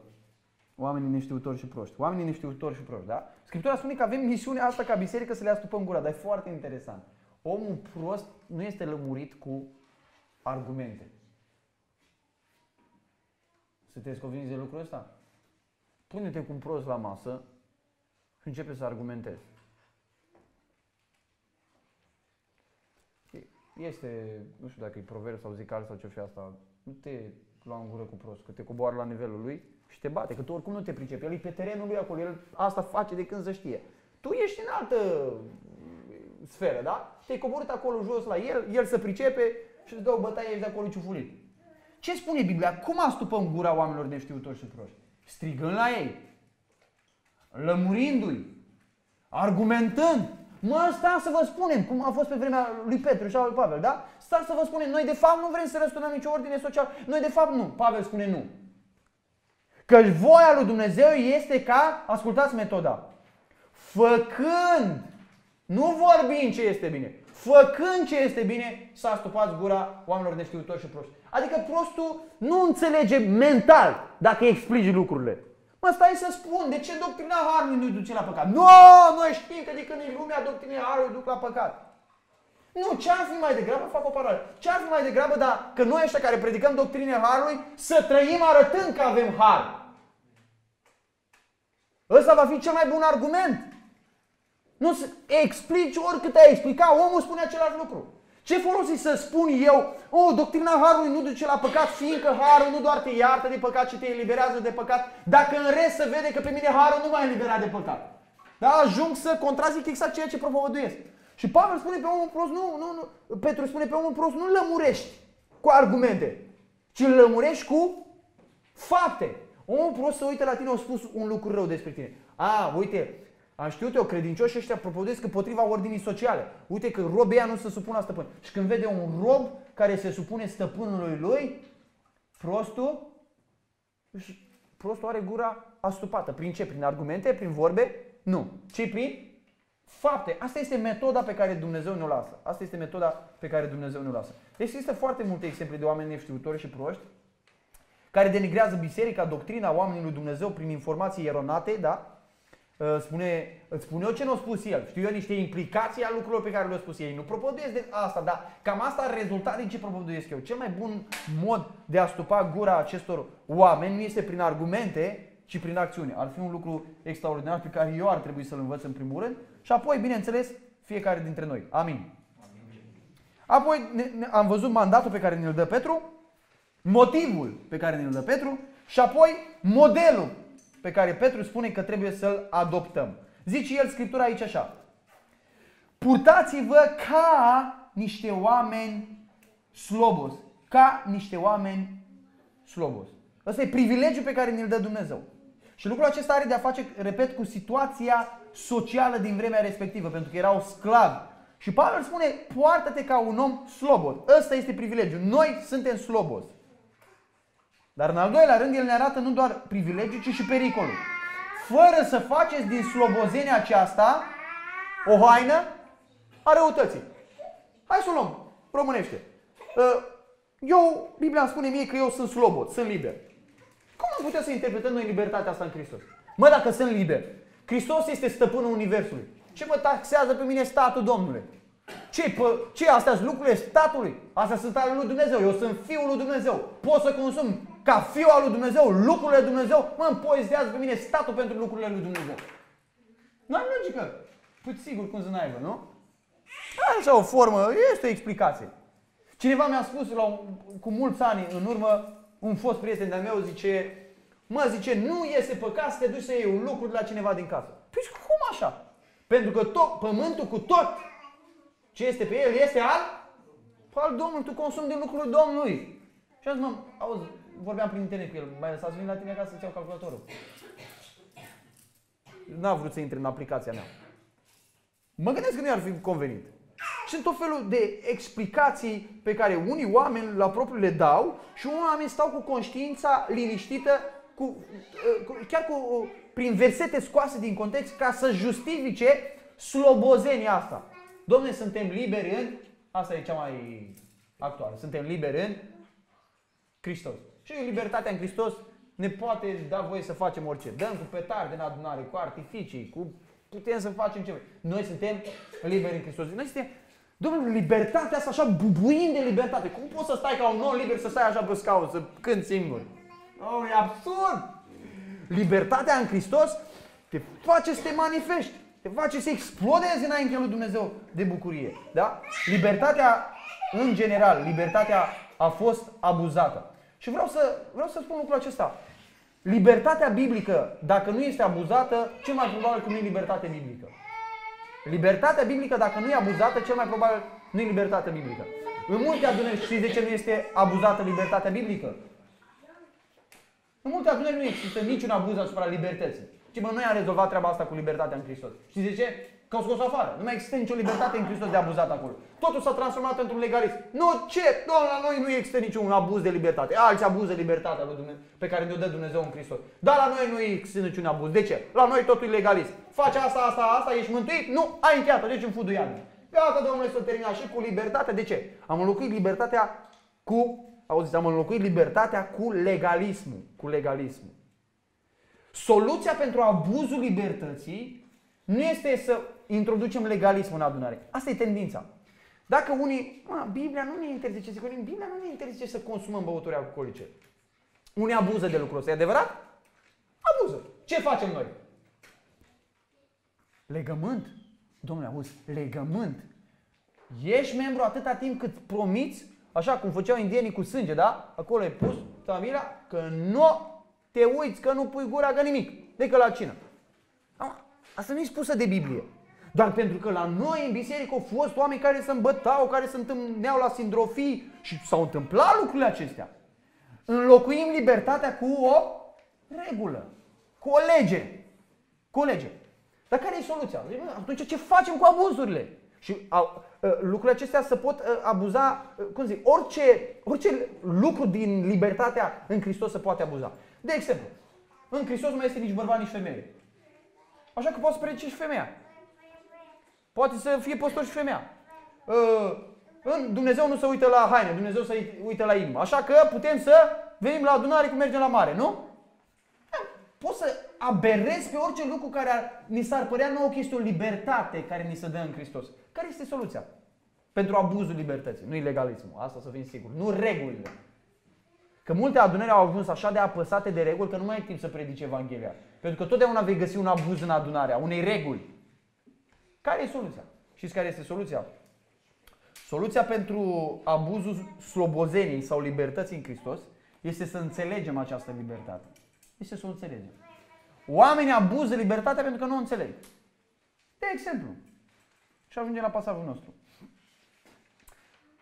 Speaker 1: Oamenii neștiutori și proști. Oamenii neștiutori și proști, da? Scriptura spune că avem misiunea asta ca biserică să le astupăm gura, dar e foarte interesant. Omul prost nu este lămurit cu argumente. Sunteți convins de lucrul ăsta? Pune-te cu un prost la masă și începe să argumentezi. Este, nu știu dacă e proverb sau zical sau ce fi asta, nu te lua în gură cu prost, că te coboară la nivelul lui și te bate, că tu oricum nu te pricepi. El e pe terenul lui acolo, el asta face de când să știe. Tu ești în altă sferă, da? Te-ai coborât acolo jos la el, el se pricepe și îți dă o bătaie, ești de acolo ciufulit. Ce spune Biblia? Cum astupăm gura oamenilor neștiutori și proști? Strigând la ei, lămurindu-i, argumentând. Mă, sta să vă spunem, cum a fost pe vremea lui Petru și a lui Pavel, da? Sta să vă spunem, noi de fapt nu vrem să răsturnăm nicio ordine socială. Noi de fapt nu. Pavel spune nu. Că voia lui Dumnezeu este ca, ascultați metoda, făcând, nu vorbind ce este bine, făcând ce este bine, să astupați gura oamenilor neștiutori și proști. Adică prostul nu înțelege mental dacă explici lucrurile. Mă, stai să spun, de ce doctrina Harului nu duce la păcat? Nu, noi știm că de când e lumea, doctrina Harului duc la păcat. Nu, ce ar fi mai degrabă, fac o paralelă, ce ar fi mai degrabă dacă noi ăștia care predicăm doctrina Harului să trăim arătând că avem Har? Ăsta va fi cel mai bun argument. Nu să explici oricât ai explica, omul spune același lucru. Ce folosi să spun eu, o, oh, doctrina Harului nu duce la păcat, fiindcă Harul nu doar te iartă de păcat, ci te eliberează de păcat, dacă în rest se vede că pe mine Harul nu m-a eliberat de păcat. Da? Ajung să contrazic exact ceea ce propovăduiesc. Și Pavel spune pe omul prost, nu, nu, nu, Petru spune pe omul prost, nu lămurești cu argumente, ci îl lămurești cu fapte. Omul prost să uite la tine, a spus un lucru rău despre tine. A, uite, am știut eu, credincioși ăștia propovăduiesc împotriva ordinii sociale. Uite că robii nu se supun la stăpân. Și când vede un rob care se supune stăpânului lui, prostul, prostul are gura astupată. Prin ce? Prin argumente? Prin vorbe? Nu. Ce prin fapte. Asta este metoda pe care Dumnezeu ne-o lasă. Asta este metoda pe care Dumnezeu ne-o lasă. Există foarte multe exemple de oameni neștiutori și proști care denigrează biserica, doctrina oamenilor lui Dumnezeu prin informații eronate, da? Uh, spune, îți spune eu ce nu a spus el. Știu eu niște implicații a lucrurilor pe care le-a spus ei. Nu propovăduiesc de asta, dar cam asta ar rezulta din ce propovăduiesc eu. Cel mai bun mod de a stupa gura acestor oameni nu este prin argumente, ci prin acțiune. Ar fi un lucru extraordinar pe care eu ar trebui să-l învăț în primul rând și apoi, bineînțeles, fiecare dintre noi. Amin. Apoi ne, ne, am văzut mandatul pe care ne-l dă Petru, motivul pe care ne-l dă Petru și apoi modelul pe care Petru spune că trebuie să-l adoptăm. Zice el Scriptura aici așa. Purtați-vă ca niște oameni slobos. Ca niște oameni slobos. Ăsta e privilegiul pe care ne-l dă Dumnezeu. Și lucrul acesta are de a face, repet, cu situația socială din vremea respectivă, pentru că erau sclavi. Și Pavel spune, poartă-te ca un om slobos. Ăsta este privilegiul. Noi suntem slobos. Dar în al doilea rând, el ne arată nu doar privilegiul, ci și pericolul. Fără să faceți din slobozenia aceasta o haină a răutății. Hai să o luăm, românește. Uh, eu, Biblia îmi spune mie că eu sunt slobod, sunt liber. Cum am putea să interpretăm noi libertatea asta în Hristos? Mă, dacă sunt liber, Hristos este stăpânul Universului. Ce mă taxează pe mine statul Domnule? Ce, pă, ce astea sunt lucrurile statului? Astea sunt ale lui Dumnezeu. Eu sunt fiul lui Dumnezeu. Pot să consum ca fiul al lui Dumnezeu lucrurile lui Dumnezeu. Mă împoezează pe mine statul pentru lucrurile lui Dumnezeu. Nu am logică. Păi sigur cum să n-aibă, nu? Așa o formă, este o explicație. Cineva mi-a spus la un, cu mulți ani în urmă, un fost prieten de-al meu zice, mă zice, nu iese păcat să te duci să iei un lucru de la cineva din casă. Păi cum așa? Pentru că tot, pământul cu tot ce este pe el este al? Al Domnului, tu consumi din lucrul Domnului. Și am zis, mă, auzi, vorbeam prin internet cu el, mai lăsat să vin la tine ca să-ți iau calculatorul. N-a vrut să intre în aplicația mea. Mă gândesc că nu ar fi convenit. Sunt tot felul de explicații pe care unii oameni la propriu le dau și unii oameni stau cu conștiința liniștită, cu, chiar cu, prin versete scoase din context ca să justifice slobozenia asta. Domne, suntem liberi în, asta e cea mai actuală, suntem liberi în Hristos. Și libertatea în Hristos ne poate da voie să facem orice. Dăm cu petarde în adunare, cu artificii, cu putem să facem ce Noi suntem liberi în Hristos. Noi suntem, Domnule, libertatea asta așa bubuind de libertate. Cum poți să stai ca un om liber să stai așa pe scaun, să cânti singur? Oh, e absurd! Libertatea în Hristos te face să te manifesti, te face să explodezi înaintea lui Dumnezeu de bucurie. Da? Libertatea, în general, libertatea a fost abuzată. Și vreau să, vreau să spun lucrul acesta. Libertatea biblică, dacă nu este abuzată, cel mai probabil că nu e libertate biblică. Libertatea biblică, dacă nu e abuzată, cel mai probabil nu e libertate biblică. În multe adunări, știți de ce nu este abuzată libertatea biblică? În multe adunări nu există niciun abuz asupra libertății. Ci mă, noi am rezolvat treaba asta cu libertatea în Hristos. Știți de ce? Că au scos afară. Nu mai există nicio libertate în Hristos de abuzat acolo. Totul s-a transformat într-un legalism. Nu, ce? Doamne, la noi nu există niciun abuz de libertate. Alți abuză libertatea lui Dumnezeu, pe care ne-o dă Dumnezeu în Hristos. Dar la noi nu există niciun abuz. De ce? La noi totul e legalist. Faci asta, asta, asta, ești mântuit? Nu, ai încheiat deci în fuduială. Gata, Domnule, să terminat și cu libertatea. De ce? Am înlocuit libertatea cu, auziți, am înlocuit libertatea cu legalismul. Cu legalismul. Soluția pentru abuzul libertății nu este să introducem legalismul în adunare. Asta e tendința. Dacă unii, mă, Biblia nu ne interzice, zic unii, Biblia nu ne interzice să consumăm băuturi alcoolice. Unii abuză de lucrul ăsta, e adevărat? Abuză. Ce facem noi? Legământ. Domnule, auzi, legământ. Ești membru atâta timp cât promiți, așa cum făceau indienii cu sânge, da? Acolo e pus familia, că nu te uiți că nu pui gura că nimic, decât la cină. Asta nu e spusă de Biblie. Doar pentru că la noi în biserică au fost oameni care se îmbătau, care se întâlneau la sindrofii și s-au întâmplat lucrurile acestea. Înlocuim libertatea cu o regulă, cu o lege. Cu o lege. Dar care e soluția? Atunci ce facem cu abuzurile? Și a, a, lucrurile acestea se pot a, abuza, a, cum zic, orice, orice lucru din libertatea în Hristos se poate abuza. De exemplu, în Hristos nu mai este nici bărbat, nici femeie. Așa că poți să predici și femeia. Poate să fie păstor și femeia. Uh, în Dumnezeu nu se uită la haine, Dumnezeu se uită la inimă. Așa că putem să venim la adunare cum mergem la mare, nu? Da, poți să aberezi pe orice lucru care ar, ni s-ar părea nouă că este o libertate care ni se dă în Hristos. Care este soluția? Pentru abuzul libertății, nu ilegalismul. Asta să fim siguri. Nu regulile. Că multe adunări au ajuns așa de apăsate de reguli că nu mai ai timp să predice Evanghelia. Pentru că totdeauna vei găsi un abuz în adunarea, unei reguli. Care e soluția? Știți care este soluția? Soluția pentru abuzul slobozeniei sau libertății în Hristos este să înțelegem această libertate. Este să o înțelegem. Oamenii abuză libertatea pentru că nu o înțeleg. De exemplu, și ajungem la pasajul nostru.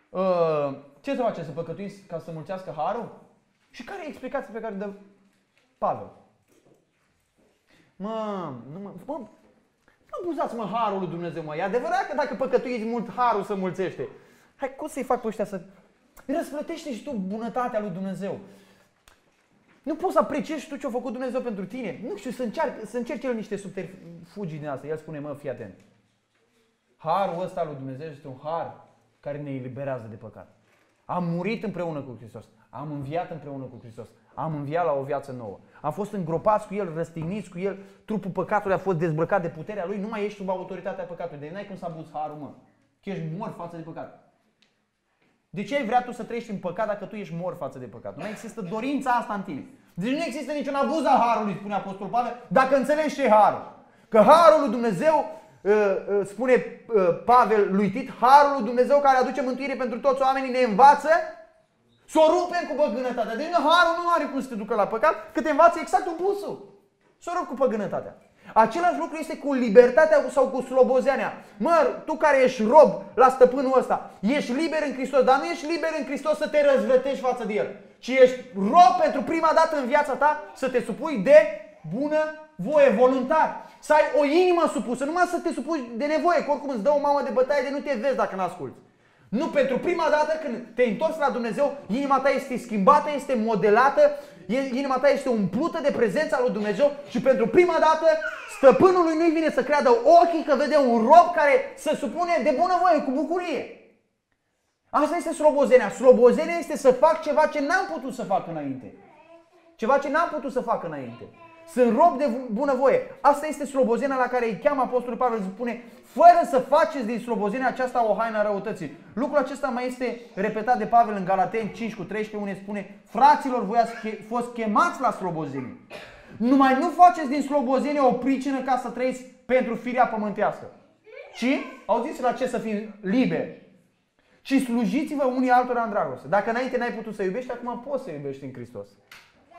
Speaker 1: Uh, ce să face? Să păcătuiți ca să mulțească harul? Și care e explicația pe care dă Pavel? Mă, nu mă, mă, nu abuzați mă harul lui Dumnezeu, mă. E adevărat că dacă păcătuiți mult, harul să mulțește. Hai, cum să-i fac pe ăștia să... Răsplătește și tu bunătatea lui Dumnezeu. Nu poți să apreciezi tu ce a făcut Dumnezeu pentru tine. Nu știu, să, încerc, să încerci el niște subterfugii din asta. El spune, mă, fii atent. Harul ăsta lui Dumnezeu este un har care ne eliberează de păcat. Am murit împreună cu Hristos. Am înviat împreună cu Hristos. Am înviat la o viață nouă. Am fost îngropați cu El, răstigniți cu El. Trupul păcatului a fost dezbrăcat de puterea Lui. Nu mai ești sub autoritatea păcatului. De n-ai cum să abuzi harul, mă. Că ești mort față de păcat. De ce ai vrea tu să trăiești în păcat dacă tu ești mort față de păcat? Nu există dorința asta în tine. Deci nu există niciun abuz al harului, spune Apostolul Pavel, dacă înțelegi ce e harul. Că harul lui Dumnezeu Uh, uh, spune uh, Pavel lui Tit, harul lui Dumnezeu care aduce mântuire pentru toți oamenii ne învață să o rupem cu păgânătatea. Deci harul nu are cum să te ducă la păcat, că te învață exact opusul. Să o rup cu păgânătatea. Același lucru este cu libertatea sau cu slobozeania. Mă, tu care ești rob la stăpânul ăsta, ești liber în Hristos, dar nu ești liber în Hristos să te răzvătești față de El, ci ești rob pentru prima dată în viața ta să te supui de bună voie, voluntar. Să ai o inimă supusă, numai să te supuși de nevoie, că oricum îți dă o mamă de bătaie de nu te vezi dacă nu asculți. Nu, pentru prima dată când te întorci la Dumnezeu, inima ta este schimbată, este modelată, inima ta este umplută de prezența lui Dumnezeu și pentru prima dată stăpânului nu-i vine să creadă ochii că vede un rob care se supune de bunăvoie, cu bucurie. Asta este slobozenia. Slobozenia este să fac ceva ce n-am putut să fac înainte. Ceva ce n-am putut să fac înainte. Sunt rob de bunăvoie. Asta este slobozenia la care îi cheamă Apostolul Pavel. Spune, fără să faceți din slobozenia aceasta o haină a răutății. Lucrul acesta mai este repetat de Pavel în Galateni 5 cu 13, unde spune, fraților, voi ați fost chemați la slobozenie. Numai nu faceți din slobozenie o pricină ca să trăiți pentru firea pământească. Ci, auziți la ce să fim liberi. Ci slujiți-vă unii altora în dragoste. Dacă înainte n-ai putut să iubești, acum poți să iubești în Hristos.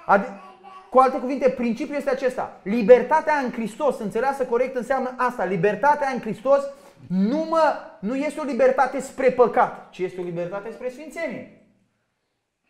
Speaker 1: Adi- cu alte cuvinte, principiul este acesta. Libertatea în Hristos, înțeleasă corect, înseamnă asta. Libertatea în Hristos nu, mă, nu este o libertate spre păcat, ci este o libertate spre sfințenie.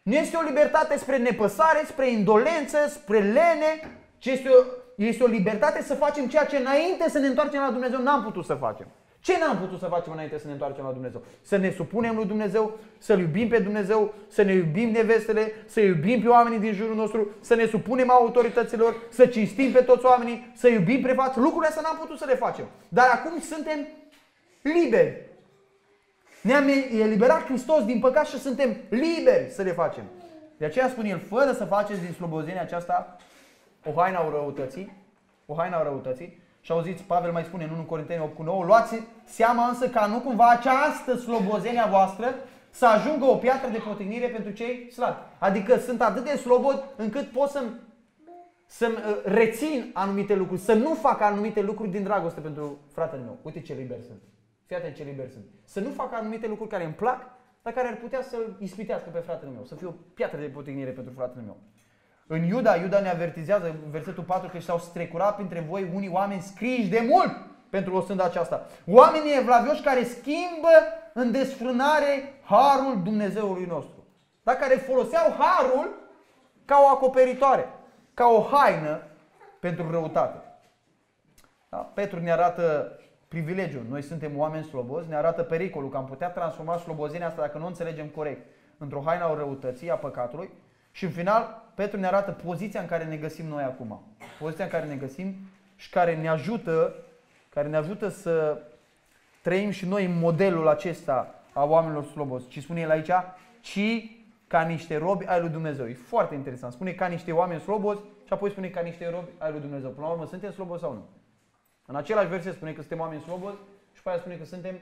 Speaker 1: Nu este o libertate spre nepăsare, spre indolență, spre lene, ci este o, este o libertate să facem ceea ce înainte să ne întoarcem la Dumnezeu n-am putut să facem. Ce n-am putut să facem înainte să ne întoarcem la Dumnezeu? Să ne supunem lui Dumnezeu, să-L iubim pe Dumnezeu, să ne iubim nevestele, să iubim pe oamenii din jurul nostru, să ne supunem autorităților, să cinstim pe toți oamenii, să iubim pe față. Lucrurile astea n-am putut să le facem. Dar acum suntem liberi. Ne-a eliberat Hristos din păcat și suntem liberi să le facem. De aceea spune el, fără să faceți din slobozenia aceasta o haină a răutății, o haină a răutății, și auziți, Pavel mai spune în 1 Corinteni 8 cu 9, luați seama însă ca nu cumva această slobozenia voastră să ajungă o piatră de potignire pentru cei slabi. Adică sunt atât de slobod încât pot să-mi să uh, rețin anumite lucruri, să nu fac anumite lucruri din dragoste pentru fratele meu. Uite ce liber sunt. Fii atent ce liber sunt. Să nu fac anumite lucruri care îmi plac, dar care ar putea să-l ispitească pe fratele meu, să fie o piatră de potignire pentru fratele meu. În Iuda, Iuda ne avertizează, în versetul 4, că s-au strecurat printre voi unii oameni scriși de mult pentru o sândă aceasta. Oamenii evlavioși care schimbă în desfrânare harul Dumnezeului nostru. Dar care foloseau harul ca o acoperitoare, ca o haină pentru răutate. Da? Petru ne arată privilegiul. Noi suntem oameni slobozi, ne arată pericolul că am putea transforma slobozenia asta, dacă nu o înțelegem corect, într-o haină a răutății, a păcatului. Și în final, Petru ne arată poziția în care ne găsim noi acum. Poziția în care ne găsim și care ne ajută, care ne ajută să trăim și noi modelul acesta a oamenilor slobozi. Și spune el aici, ci ca niște robi ai lui Dumnezeu. E foarte interesant. Spune ca niște oameni slobozi și apoi spune ca niște robi ai lui Dumnezeu. Până la urmă, suntem slobozi sau nu? În același verset spune că suntem oameni slobozi și pe aia spune că suntem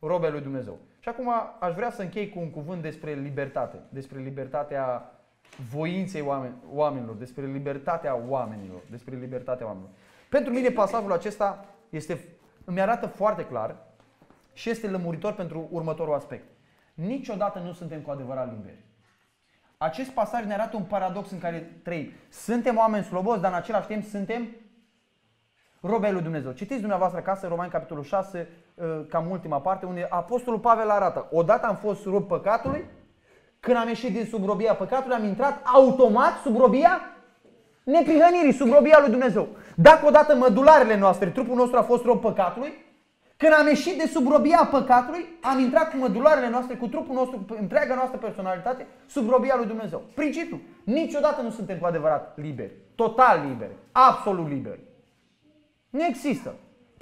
Speaker 1: robi ai lui Dumnezeu. Și acum aș vrea să închei cu un cuvânt despre libertate. Despre libertatea voinței oameni, oamenilor, despre libertatea oamenilor, despre libertatea oamenilor. Pentru mine pasajul acesta este, îmi arată foarte clar și este lămuritor pentru următorul aspect. Niciodată nu suntem cu adevărat liberi. Acest pasaj ne arată un paradox în care trăim. Suntem oameni slobozi, dar în același timp suntem robe lui Dumnezeu. Citiți dumneavoastră acasă Romani capitolul 6, uh, cam ultima parte, unde Apostolul Pavel arată. Odată am fost rob păcatului, când am ieșit din sub robia păcatului, am intrat automat sub robia neprihănirii, sub robia lui Dumnezeu. Dacă odată mădularele noastre, trupul nostru a fost rob păcatului, când am ieșit de sub robia păcatului, am intrat cu mădularele noastre, cu trupul nostru, cu întreaga noastră personalitate, sub robia lui Dumnezeu. Principiul. Niciodată nu suntem cu adevărat liberi. Total liberi. Absolut liberi. Nu există.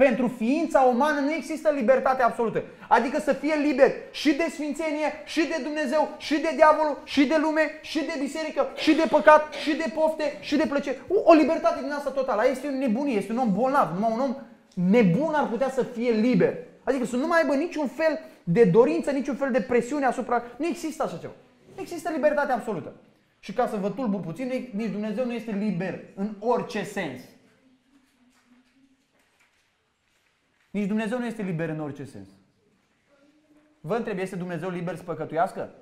Speaker 1: Pentru ființa umană nu există libertate absolută. Adică să fie liber și de sfințenie, și de Dumnezeu, și de diavolul, și de lume, și de biserică, și de păcat, și de pofte, și de plăcere. O, o libertate din asta totală. Este o nebunie, este un om bolnav. Numai un om nebun ar putea să fie liber. Adică să nu mai aibă niciun fel de dorință, niciun fel de presiune asupra... Nu există așa ceva. Nu există libertate absolută. Și ca să vă tulbur puțin, nici Dumnezeu nu este liber în orice sens. Nici Dumnezeu nu este liber în orice sens. Vă întreb, este Dumnezeu liber să păcătuiască?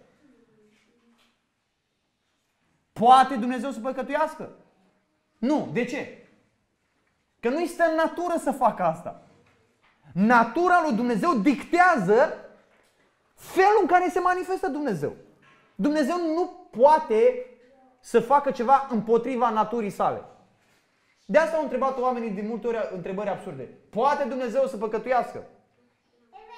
Speaker 1: Poate Dumnezeu să păcătuiască? Nu. De ce? Că nu este în natură să facă asta. Natura lui Dumnezeu dictează felul în care se manifestă Dumnezeu. Dumnezeu nu poate să facă ceva împotriva naturii sale. De asta au întrebat oamenii din multe ori întrebări absurde. Poate Dumnezeu să păcătuiască?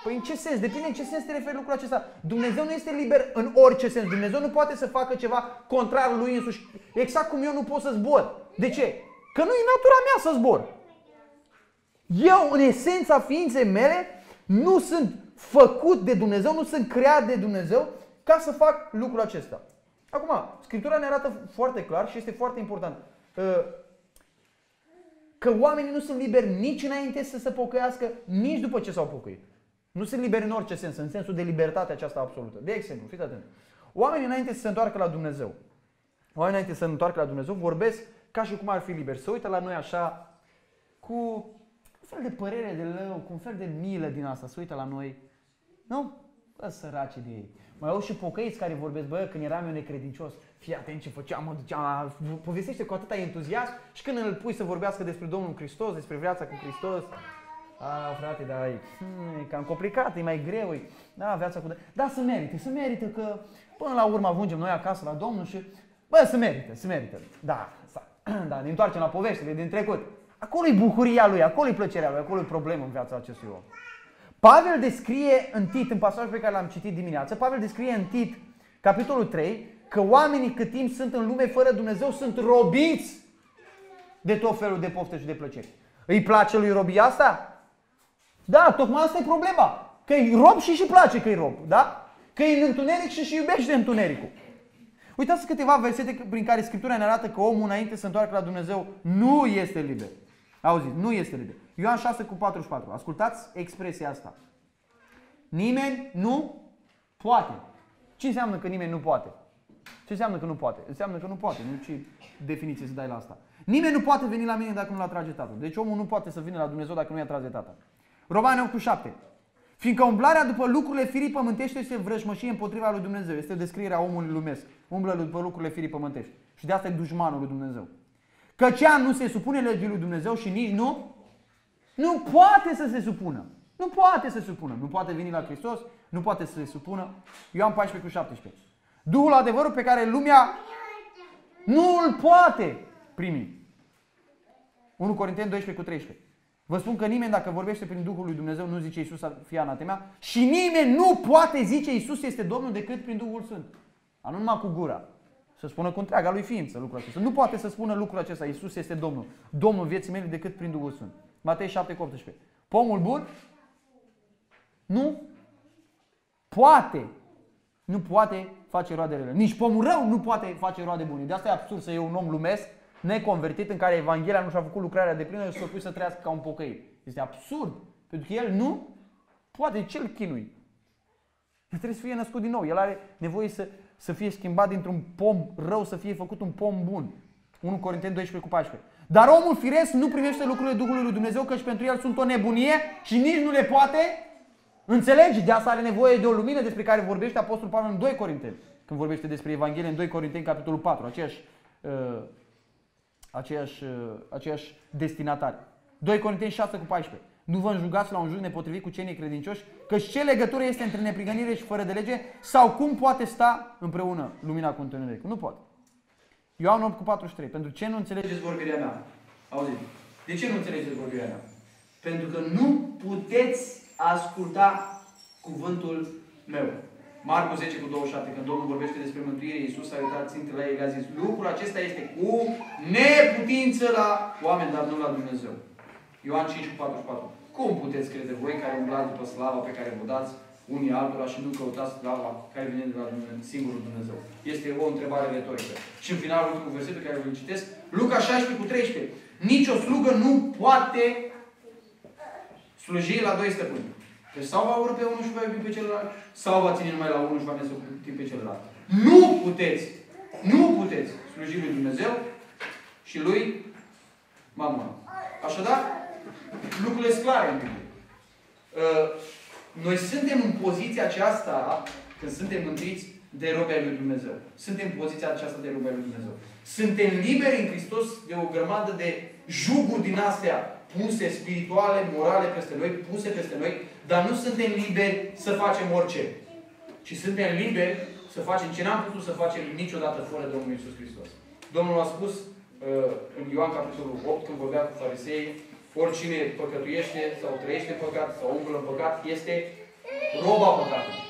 Speaker 1: Păi în ce sens? Depinde în ce sens te referi lucrul acesta. Dumnezeu nu este liber în orice sens. Dumnezeu nu poate să facă ceva contrar lui însuși. Exact cum eu nu pot să zbor. De ce? Că nu e natura mea să zbor. Eu, în esența ființei mele, nu sunt făcut de Dumnezeu, nu sunt creat de Dumnezeu ca să fac lucrul acesta. Acum, Scriptura ne arată foarte clar și este foarte important. Uh, că oamenii nu sunt liberi nici înainte să se pocăiască, nici după ce s-au pocăit. Nu sunt liberi în orice sens, în sensul de libertate aceasta absolută. De exemplu, fiți atent. Oamenii înainte să se întoarcă la Dumnezeu, oamenii înainte să se întoarcă la Dumnezeu, vorbesc ca și cum ar fi liberi. Se uită la noi așa, cu un fel de părere de lău, cu un fel de milă din asta. Se uită la noi. Nu? Bă, săraci de ei. Mai au și pocăiți care vorbesc, bă, când eram eu necredincios, fii atent ce făceam, mă duceam, povestește cu atâta entuziasm și când îl pui să vorbească despre Domnul Hristos, despre viața cu Hristos, a, frate, dar e, hmm, e cam complicat, e mai greu, e, da, viața cu... Da, să merită, să merită că până la urmă ajungem noi acasă la Domnul și, bă, să merită, să merită. Da, da, ne întoarcem la poveștile din trecut. Acolo e bucuria lui, acolo e plăcerea lui, acolo e problemă în viața acestui om. Pavel descrie în Tit, în pasajul pe care l-am citit dimineață, Pavel descrie în Tit, capitolul 3, că oamenii cât timp sunt în lume fără Dumnezeu sunt robiți de tot felul de pofte și de plăceri. Îi place lui robia asta? Da, tocmai asta e problema. Că e rob și și place că e rob, da? Că e în întuneric și și iubește întunericul. Uitați câteva versete prin care Scriptura ne arată că omul înainte să întoarcă la Dumnezeu nu este liber. Auziți, nu este liber. Ioan 6 cu 44. Ascultați expresia asta. Nimeni nu poate. Ce înseamnă că nimeni nu poate? Ce înseamnă că nu poate? Înseamnă că nu poate. Nu ce definiție să dai la asta. Nimeni nu poate veni la mine dacă nu-l atrage tatăl. Deci omul nu poate să vină la Dumnezeu dacă nu-i atrage tatăl. Romani 8 cu 7. Fiindcă umblarea după lucrurile firii pământești este vrăjmășie împotriva lui Dumnezeu. Este descrierea omului lumesc. Umblă după lucrurile firii pământești. Și de asta e dușmanul lui Dumnezeu. Căci ea nu se supune legii lui Dumnezeu și nici nu, nu poate să se supună. Nu poate să se supună. Nu poate veni la Hristos, nu poate să se supună. Ioan 14 cu 17. Duhul adevărul pe care lumea nu îl poate primi. 1 Corinteni 12 cu 13. Vă spun că nimeni dacă vorbește prin Duhul lui Dumnezeu nu zice Iisus să fie anatema și nimeni nu poate zice Iisus este Domnul decât prin Duhul Sfânt. A nu numai cu gura. Să spună cu întreaga lui ființă lucrul acesta. Nu poate să spună lucrul acesta. Iisus este Domnul. Domnul vieții mele decât prin Duhul Sfânt. Matei 7 cu 18. Pomul bun? Nu poate. Nu poate face roade rele. Nici pomul rău nu poate face roade bune. De asta e absurd să iei un om lumesc neconvertit în care Evanghelia nu și-a făcut lucrarea de plină și s-a pus să trăiască ca un pocăit. Este absurd. Pentru că el nu poate, cel chinui. El trebuie să fie născut din nou. El are nevoie să, să fie schimbat dintr-un pom rău, să fie făcut un pom bun. 1 Corinteni 12 cu 14. Dar omul firesc nu primește lucrurile Duhului lui Dumnezeu, căci pentru el sunt o nebunie și nici nu le poate înțelege. De asta are nevoie de o lumină despre care vorbește Apostolul Pavel în 2 Corinteni. Când vorbește despre Evanghelie în 2 Corinteni, capitolul 4, aceeași uh, aceiași, uh, aceiași destinatari. 2 Corinteni 6 cu 14. Nu vă înjugați la un juc nepotrivit cu cei necredincioși, că ce legătură este între neprigănire și fără de lege, sau cum poate sta împreună lumina cu întunericul? Nu poate. Ioan 8 cu 43. Pentru ce nu înțelegeți vorbirea mea? Auziți. De ce nu înțelegeți vorbirea mea? Pentru că nu puteți asculta cuvântul meu. Marcu 10 cu 27, când Domnul vorbește despre mântuire, Iisus a uitat țintă la ei, a zis, lucrul acesta este cu neputință la oameni, dar nu la Dumnezeu. Ioan 5 cu 44. Cum puteți crede voi care umblați după slava pe care vă dați unii altora și nu căutați slava care vine de la Dumnezeu, singurul Dumnezeu? Este o întrebare retorică. Și în final, ultimul verset pe care îl citesc, Luca 16 cu 13. Nici o slugă nu poate sluji la doi stăpâni. Deci sau va urâ pe unul și va iubi pe celălalt, sau va ține numai la unul și va nesucuti pe celălalt. Nu puteți, nu puteți sluji lui Dumnezeu și lui mamă. Așadar, lucrurile sunt clare în Biblie. Uh, noi suntem în poziția aceasta, când suntem mântuiți, de robe lui Dumnezeu. Suntem în poziția aceasta de robe lui Dumnezeu. Suntem liberi în Hristos de o grămadă de juguri din astea puse spirituale, morale peste noi, puse peste noi, dar nu suntem liberi să facem orice. Ci suntem liberi să facem ce n-am putut să facem niciodată fără Domnul Isus Hristos. Domnul a spus uh, în Ioan capitolul 8, când vorbea cu farisei, oricine păcătuiește sau trăiește în păcat sau umblă în păcat, este roba păcatului.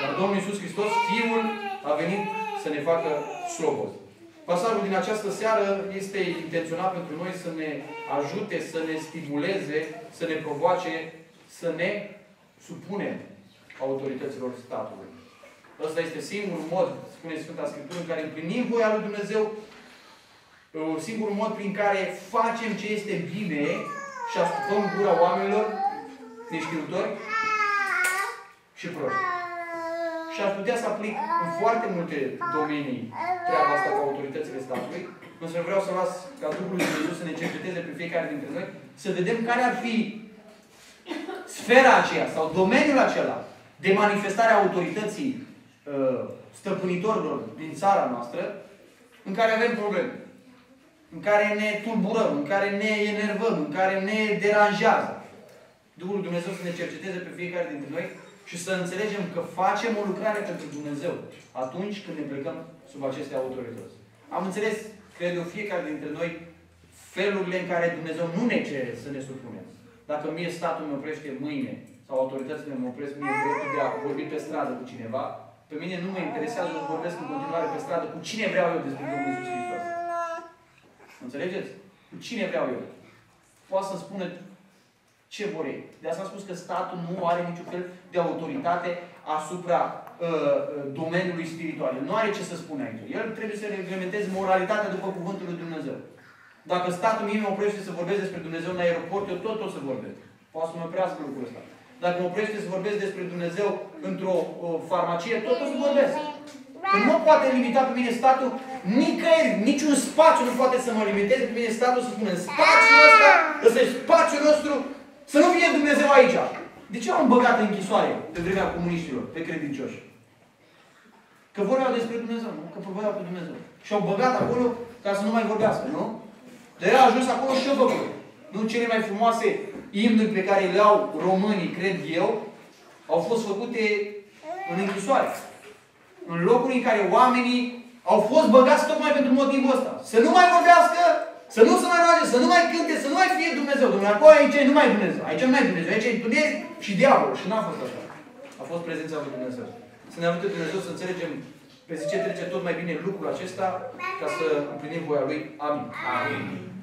Speaker 1: Dar Domnul Isus Hristos, Fiul, a venit să ne facă slobozi. Pasajul din această seară este intenționat pentru noi să ne ajute, să ne stimuleze, să ne provoace, să ne supunem autorităților statului. Ăsta este singurul mod, spune Sfânta Scriptură, în care împlinim voia lui Dumnezeu
Speaker 2: uh, singurul mod prin care facem ce este bine și ascultăm gura oamenilor neștiutori și proști. Și aș putea să aplic în foarte multe domenii treaba asta cu autoritățile statului, însă vreau să las ca Duhul Lui Dumnezeu să ne cerceteze pe fiecare dintre noi, să vedem care ar fi sfera aceea sau domeniul acela de manifestare a autorității uh, stăpânitorilor din țara noastră, în care avem probleme, în care ne tulburăm, în care ne enervăm, în care ne deranjează. Duhul Dumnezeu să ne cerceteze pe fiecare dintre noi și să înțelegem că facem o lucrare pentru Dumnezeu atunci când ne plecăm sub aceste autorități. Am înțeles, cred eu, fiecare dintre noi felurile în care Dumnezeu nu ne cere să ne supunem. Dacă mie statul mă oprește mâine sau autoritățile mă opresc mie dreptul de a vorbi pe stradă cu cineva, pe mine nu mă interesează să vorbesc în continuare pe stradă cu cine vreau eu despre Domnul Iisus Hristos. Înțelegeți? Cu cine vreau eu. Poate să spună ce vor ei. De asta am spus că statul nu are niciun fel de autoritate asupra uh, domeniului spiritual. El nu are ce să spună aici. El trebuie să reglementeze moralitatea după cuvântul lui Dumnezeu. Dacă statul mie mă oprește să vorbesc despre Dumnezeu în aeroport, eu tot o să vorbesc. Poate să mă oprească lucrul ăsta. Dacă mă oprește să vorbesc despre Dumnezeu într-o farmacie, tot o să vorbesc. Că nu poate limita pe mine statul, nicăieri, niciun spațiu nu poate să mă limiteze pe mine statul să spună spațiul ăsta, ăsta e spațiul nostru, să nu fie Dumnezeu aici. De ce am băgat în închisoare pe vremea comuniștilor, pe credincioși? Că vorbeau despre Dumnezeu, nu? Că vorbeau pe Dumnezeu. Și au băgat acolo ca să nu mai vorbească, nu? De el a ajuns acolo și eu făcut. Nu cele mai frumoase imnuri pe care le au românii, cred eu, au fost făcute în închisoare. În locuri în care oamenii au fost băgați tocmai pentru motivul ăsta. Să nu mai vorbească, să nu se mai roage, să nu mai cânte, să nu mai fie Dumnezeu. Domnule, acolo aici nu mai Dumnezeu. Aici nu mai Dumnezeu. Aici e întuneric și diavol. Și n-a fost așa. A fost prezența lui Dumnezeu. Să ne ajute Dumnezeu să înțelegem pe zi ce trece tot mai bine lucrul acesta ca să împlinim voia Lui. Amin. Amin.